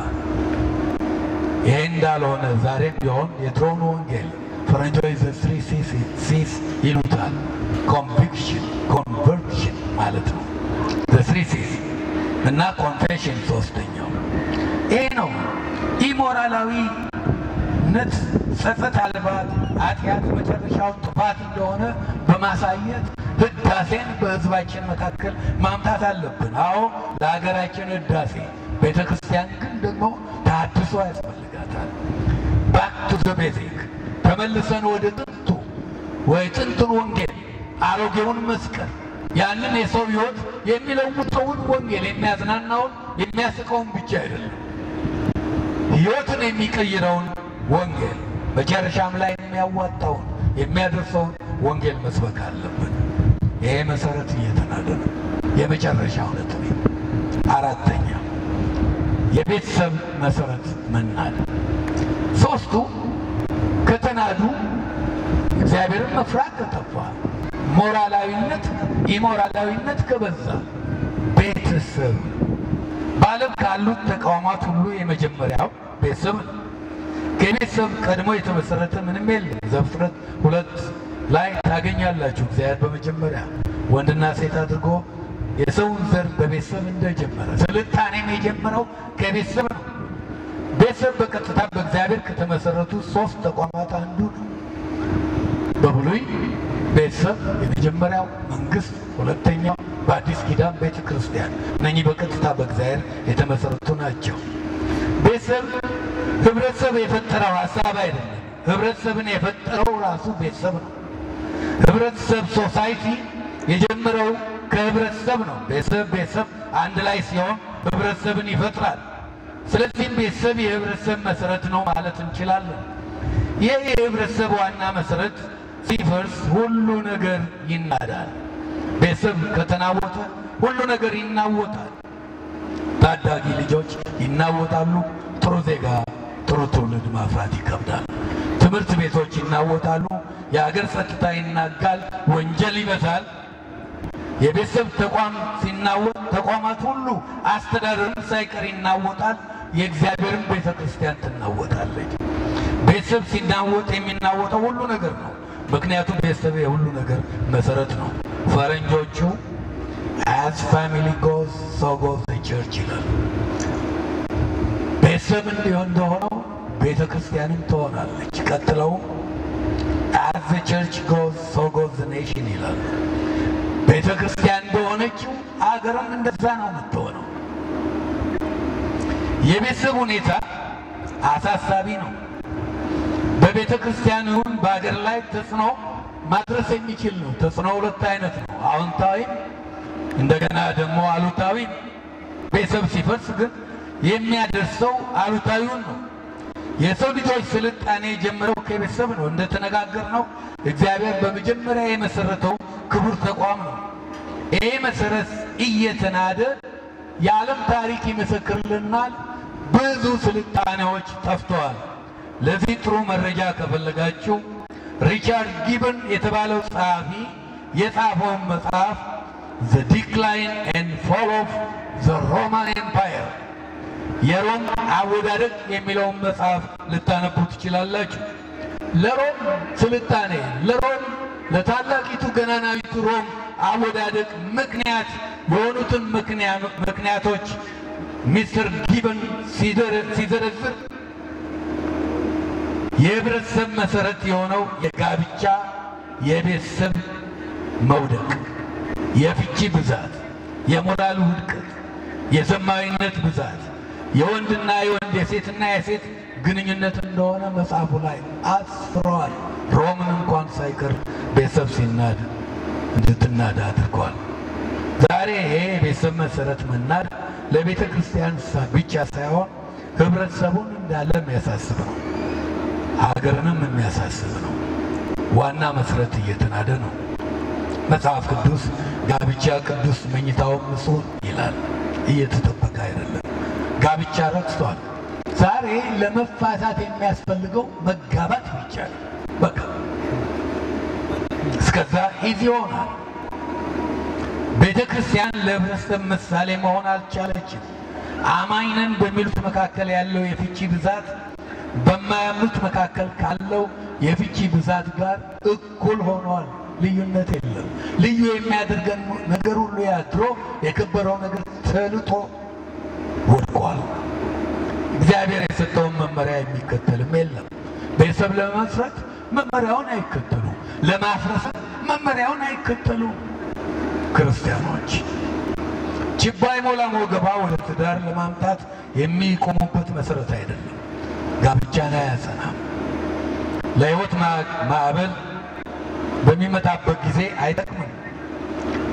ይሄ እንዳልሆነ ዛሬም ቢሆን የድሮን ወንጌል ፈረንጆች the three Cs ይሉታል። conviction conversion ማለት ነው። the three Cs እና confession ሶስተኛው ይሄ ነው። ኢሞራላዊነት ጸጸት አልባ ኃጢአት መጨረሻው ጥፋት እንደሆነ በማሳየት ህዳሴን በህዝባችን መካከል ማምጣት አለብን። አዎ ለሀገራችን ህዳሴ፣ ቤተ ክርስቲያን ግን ደግሞ ታድሶ ያስፈልጋታል። back to the basic ተመልሰን ወደ ጥንቱ ወይ ጥንቱን ወንጌል አሮጌውን መስቀል ያንን የሰው ህይወት የሚለውጠውን ወንጌል የሚያዝናናውን የሚያስቀውን ብቻ አይደለም፣ ህይወትን የሚቀይረውን ወንጌል መጨረሻም ላይ የሚያዋጣውን የሚያደርሰውን ወንጌል መስበክ አለብን። ይሄ መሰረት እየተናደ ነው። የመጨረሻው ነጥብ አራተኛ የቤተሰብ መሰረት መናድ። ሶስቱ ከተናዱ እግዚአብሔርን መፍራት ከጠፋ፣ ሞራላዊነት ኢሞራላዊነት ከበዛ፣ ቤተሰብ በዓለም ካሉት ተቋማት ሁሉ የመጀመሪያው ቤተሰብ ነው። ከቤተሰብ ቀድሞ የተመሰረተ ምንም የለም። ዘፍጥረት ሁለት ላይ ታገኛላችሁ። እግዚአብሔር በመጀመሪያ ወንድና ሴት አድርጎ የሰውን ዘር በቤተሰብ እንደጀመረ ስልጣኔም የጀመረው ከቤተሰብ ነው። ቤተሰብ በቀጥታ በእግዚአብሔር ከተመሰረቱ ሶስት ተቋማት አንዱ ነው። በብሉይ ቤተሰብ የመጀመሪያው መንግስት፣ ሁለተኛው በአዲስ ኪዳን ቤተ ክርስቲያን። እነኚህ በቀጥታ በእግዚአብሔር የተመሰረቱ ናቸው። ቤተሰብ ህብረተሰብ የፈጠረው ሀሳብ አይደለም። ህብረተሰብን የፈጠረው ራሱ ቤተሰብ ነው። ህብረተሰብ ሶሳይቲ የጀመረው ከህብረተሰብ ነው። ቤተሰብ ቤተሰብ አንድ ላይ ሲሆን ህብረተሰብን ይፈጥራል። ስለዚህም ቤተሰብ የህብረተሰብ መሰረት ነው ማለት እንችላለን። ይህ የህብረተሰብ ዋና መሰረት ሲፈርስ ሁሉ ነገር ይናዳል። ቤተሰብ ከተናወጠ ሁሉ ነገር ይናወጣል። ታዳጊ ልጆች ይናወጣሉ። ጥሩ ዜጋ፣ ጥሩ ትውልድ ማፍራት ይከብዳል። ትምህርት ቤቶች ይናወጣሉ። የሀገር ጸጥታ ይናጋል። ወንጀል ይበዛል። የቤተሰብ ተቋም ሲናወጥ ተቋማት ሁሉ አስተዳደርን ሳይቀር ይናወጣል። የእግዚአብሔርን ቤተ ክርስቲያን ትናወጣለች። ቤተሰብ ሲናወጥ የሚናወጠው ሁሉ ነገር ነው። ምክንያቱም ቤተሰብ የሁሉ ነገር መሰረት ነው። ፈረንጆቹ as family goes so goes church ይላሉ። ቤተሰብ እንዲሆን እንደሆነው ቤተ ክርስቲያንም ትሆናለች። ቀጥለው as church goes so goes nation ይላሉ። ቤተ ክርስቲያን እንደሆነችው አገርም እንደዛ ነው የምትሆነው። የቤተሰብ ሁኔታ አሳሳቢ ነው። በቤተ ክርስቲያን ይሁን በሀገር ላይ ተጽዕኖ ማድረስ የሚችል ነው። ተጽዕኖ ሁለት አይነት ነው፣ አዎንታዊም እንደገና ደግሞ አሉታዊ። ቤተሰብ ሲፈርስ ግን የሚያደርሰው አሉታዊውን ነው። የሰው ልጆች ስልጣኔ የጀመረው ከቤተሰብ ነው። እንደተነጋገር ነው እግዚአብሔር በመጀመሪያ የመሰረተው ክቡር ተቋም ነው። ይሄ መሰረት እየተናደ የዓለም ታሪክ ይመሰክርልናል። ብዙ ስልጣኔዎች ጠፍተዋል። ለዚህ ጥሩ መረጃ ከፈለጋችሁ ሪቻርድ ጊብን የተባለው ጸሐፊ የጻፈውን መጽሐፍ The Decline and Fall of the Roman Empire የሮም አወዳደቅ የሚለውን መጽሐፍ ልታነቡ ትችላላችሁ። ለሮም ስልጣኔ ለሮም ለታላቂቱ ገናናይቱ ሮም አወዳደቅ ምክንያት የሆኑትን ምክንያቶች ሚስተር ጊበን ሲዘረዝር የህብረተሰብ መሰረት የሆነው የጋብቻ የቤተሰብ መውደቅ፣ የፍቺ ብዛት፣ የሞራል ውድቀት፣ የዘማዊነት ብዛት፣ የወንድና የወንድ የሴትና የሴት ግንኙነት እንደሆነ መጽሐፉ ላይ አስፍረዋል። ሮምን እንኳን ሳይቀር ቤተሰብ ሲናድ እንድትናድ አድርገዋል። ዛሬ ይሄ የቤተሰብ መሰረት መናድ ለቤተ ክርስቲያን ብቻ ሳይሆን ህብረተሰቡን እንዳለ የሚያሳስብ ነው። ሀገርንም የሚያሳስብ ነው። ዋና መሰረት እየተናደ ነው። መጽሐፍ ቅዱስ ጋብቻ ቅዱስ መኝታውም ንጹሕ ይላል። አይደለም። ጋብቻ ረክሷል። ዛሬ ለመፋታት የሚያስፈልገው መጋባት ብቻ ነው። በቃ እስከዛ ኢዚ ይሆናል። ቤተ ክርስቲያን ለህብረተሰብ ምሳሌ መሆን አልቻለችም። አማኝ ነን በሚሉት መካከል ያለው የፍቺ ብዛት በማያምኑት መካከል ካለው የፍቺ ብዛት ጋር እኩል ሆኗል። ልዩነት የለም። ልዩ የሚያደርገን ነገር ሁሉ ያድሮ የከበረው ነገር ተልጦ ወድቋል። እግዚአብሔር የሰጠውን መመሪያ የሚከተልም የለም። ቤተሰብ ለመመስረት መመሪያውን አይከተሉ፣ ለማፍረስ መመሪያውን አይከተሉ። ክርስቲያኖች ችባ አይሞላም ወገባ ወደ ትዳር ለማምጣት የሚቆሙበት መሰረት አይደለም። ጋብቻን አያጸናም። ለሕይወት ማዕበል በሚመጣበት ጊዜ አይጠቅምም።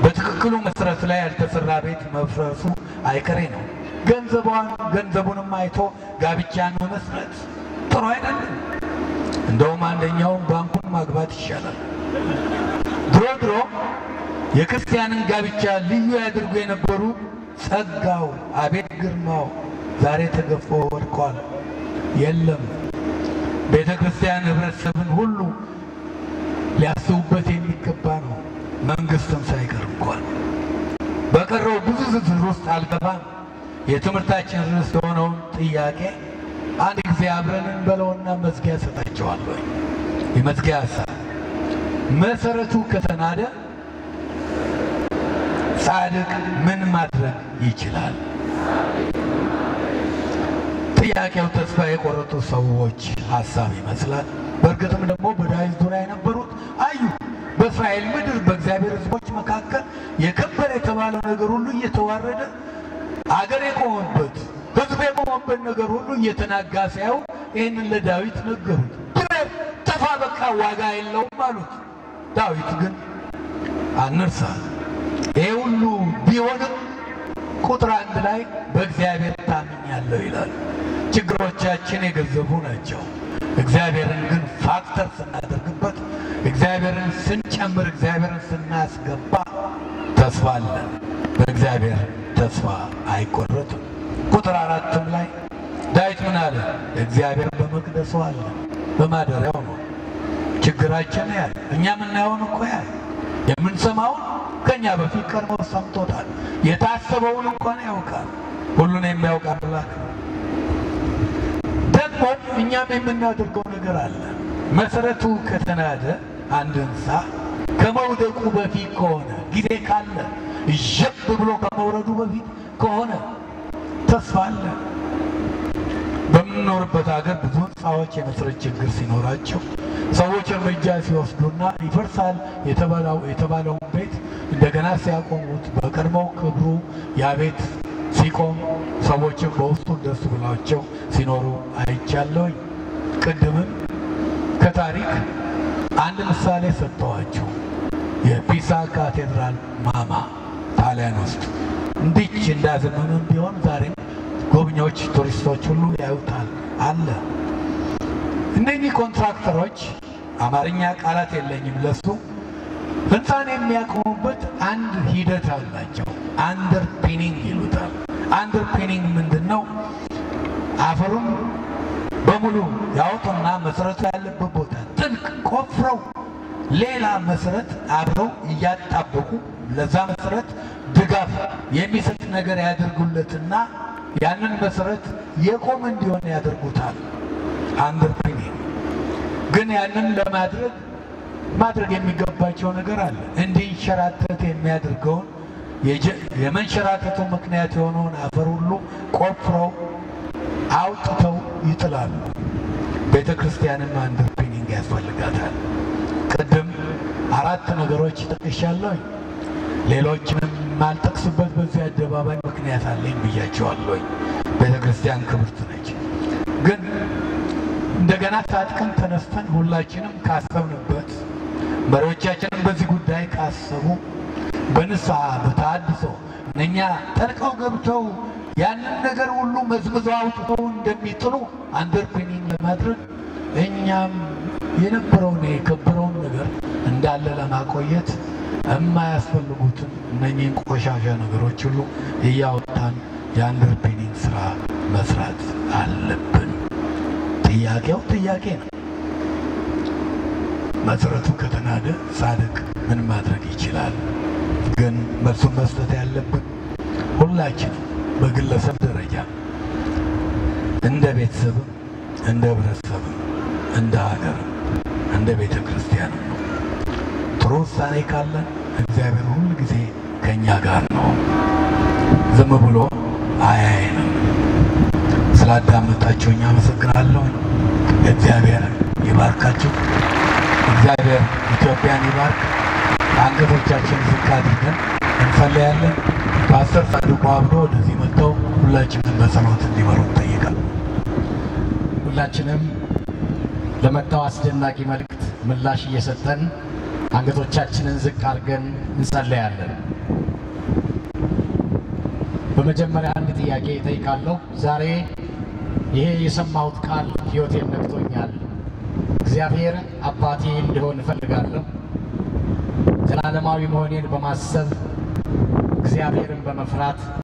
በትክክሉ መሰረት ላይ ያልተሰራ ቤት መፍረሱ አይቀሬ ነው። ገንዘቧን ገንዘቡንም አይቶ ጋብቻን መመስረት ጥሩ አይደለም። እንደውም አንደኛውን ባንኩን ማግባት ይሻላል። ድሮ ድሮ የክርስቲያንን ጋብቻ ልዩ ያድርጉ የነበሩ ጸጋው፣ አቤት ግርማው ዛሬ ተገፎ ወድቋል። የለም ቤተ ክርስቲያን ህብረተሰብን ሁሉ ሊያስቡበት የሚገባ ነው። መንግስትም ሳይቀር እንኳን በቀረው ብዙ ዝርዝር ውስጥ አልገባም። የትምህርታችን ርዕስ የሆነውን ጥያቄ አንድ ጊዜ አብረን እንበለውና መዝጊያ ሰጣቸዋለሁ። የመዝጊያ ሀሳብ መሰረቱ ከተናደ ጻድቅ ምን ማድረግ ይችላል? ጥያቄው ተስፋ የቆረጡ ሰዎች ሀሳብ ይመስላል። በእርግጥም ደግሞ በዳዊት ዙሪያ የነበሩት አዩ። በእስራኤል ምድር በእግዚአብሔር ሕዝቦች መካከል የከበረ የተባለው ነገር ሁሉ እየተዋረደ አገር የቆመበት ሕዝብ የቆመበት ነገር ሁሉ እየተናጋ ሲያዩ ይህንን ለዳዊት ነገሩት። ጥፋ፣ በቃ ዋጋ የለውም አሉት። ዳዊት ግን አንርሳ፣ ይሄ ሁሉ ቢሆንም ቁጥር አንድ ላይ በእግዚአብሔር ታምኛለሁ ይላል። ችግሮቻችን የገዘፉ ናቸው። እግዚአብሔርን ግን ፋክተር ስናደርግበት፣ እግዚአብሔርን ስንጨምር፣ እግዚአብሔርን ስናስገባ ተስፋ አለን። በእግዚአብሔር ተስፋ አይቆረጥም። ቁጥር አራትም ላይ ዳዊት ምን አለ? እግዚአብሔር በመቅደሱ አለ፣ በማደሪያው ነው። ችግራችን ያለ እኛ የምናየውን እኮ ያለ የምንሰማውን ከኛ በፊት ቀድሞ ሰምቶታል። የታሰበውን እንኳን ያውቃል። ሁሉን የሚያውቅ አምላክ ነው። ደግሞ እኛም የምናደርገው ነገር አለ። መሰረቱ ከተናደ አንድ ህንፃ ከመውደቁ በፊት ከሆነ ጊዜ ካለ እዠብ ብሎ ከመውረዱ በፊት ከሆነ ተስፋ አለ። በምንኖርበት ሀገር ብዙ ህንፃዎች የመሰረት ችግር ሲኖራቸው ሰዎች እርምጃ ሲወስዱና ይፈርሳል የተባለው የተባለውን ቤት እንደገና ሲያቆሙት በቀድሞው ክብሩ ያ ቤት ሲቆም ሰዎችን በውስጡ ደስ ብሏቸው ሲኖሩ አይቻለሁኝ። ቅድምም ከታሪክ አንድ ምሳሌ ሰጥተዋችሁ የፒሳ ካቴድራል ማማ ጣሊያን ውስጥ እንዲች እንዳዘመመን ቢሆን ዛሬም ጎብኚዎች፣ ቱሪስቶች ሁሉ ያዩታል አለ። እነኚህ ኮንትራክተሮች አማርኛ ቃላት የለኝም ለሱ ህንፃን የሚያቆሙበት አንድ ሂደት አላቸው። underpinning ይሉታል። underpinning ምንድን ነው? አፈሩን በሙሉ ያወጡና መሰረቱ ያለበት ቦታ ጥልቅ ቆፍረው ሌላ መሰረት አብረው እያጣበቁ ለዛ መሰረት ድጋፍ የሚሰጥ ነገር ያደርጉለትና ያንን መሰረት የቆመ እንዲሆን ያደርጉታል። underpinning ግን ያንን ለማድረግ ማድረግ የሚገባቸው ነገር አለ። እንዲንሸራተት የሚያደርገውን የመንሸራተቱ ምክንያት የሆነውን አፈር ሁሉ ቆፍረው አውጥተው ይጥላሉ። ቤተ ክርስቲያንም underpinning ያስፈልጋታል። ቅድም አራት ነገሮች ጠቅሻለሁኝ። ሌሎችንም ማልጠቅስበት በዚህ አደባባይ ምክንያት አለኝ ብያቸዋለሁኝ። ቤተ ክርስቲያን ክብርት ነች። ግን እንደገና ታጥቀን ተነስተን ሁላችንም ካሰብንበት መሪዎቻችንም በዚህ ጉዳይ ካሰቡ በንስሐ በተሐድሶ እነኛ ጠልቀው ገብተው ያንን ነገር ሁሉ መዝምዘው አውጥተው እንደሚጥሉ underpinning ለማድረግ እኛም የነበረውን የከበረውን ነገር እንዳለ ለማቆየት የማያስፈልጉትን እነኚህን ቆሻሻ ነገሮች ሁሉ እያወጣን የ underpinning ስራ መስራት አለብን። ጥያቄው ጥያቄ ነው። መሰረቱ ከተናደ ጻድቅ ምን ማድረግ ይችላል? ግን መልሱን መስጠት ያለብን ሁላችንም በግለሰብ ደረጃ እንደ ቤተሰብም እንደ ህብረተሰብም እንደ ሀገርም እንደ ቤተ ክርስቲያንም ጥሩ ውሳኔ ካለን እግዚአብሔር ሁል ጊዜ ከእኛ ጋር ነው። ዝም ብሎ አያየንም። ስላዳመጣችሁኝ አመሰግናለሁ። እግዚአብሔር ይባርካችሁ። እግዚአብሔር ኢትዮጵያን ይባርክ። አንገቶቻችን ዝቅ አድርገን እንጸለያለን። ፓስተር ጻድቁ አብዶ ወደዚህ መጥተው ሁላችንም በጸሎት እንዲመሩ እንጠይቃለን። ሁላችንም ለመጣው አስደናቂ መልእክት ምላሽ እየሰጠን አንገቶቻችንን ዝቅ አድርገን እንጸለያለን። በመጀመሪያ አንድ ጥያቄ እጠይቃለሁ። ዛሬ ይሄ የሰማሁት ቃል ሕይወቴን ነክቶኛል። እግዚአብሔር አባቴ እንዲሆን እፈልጋለሁ። ዘላለማዊ መሆኔን በማሰብ እግዚአብሔርን በመፍራት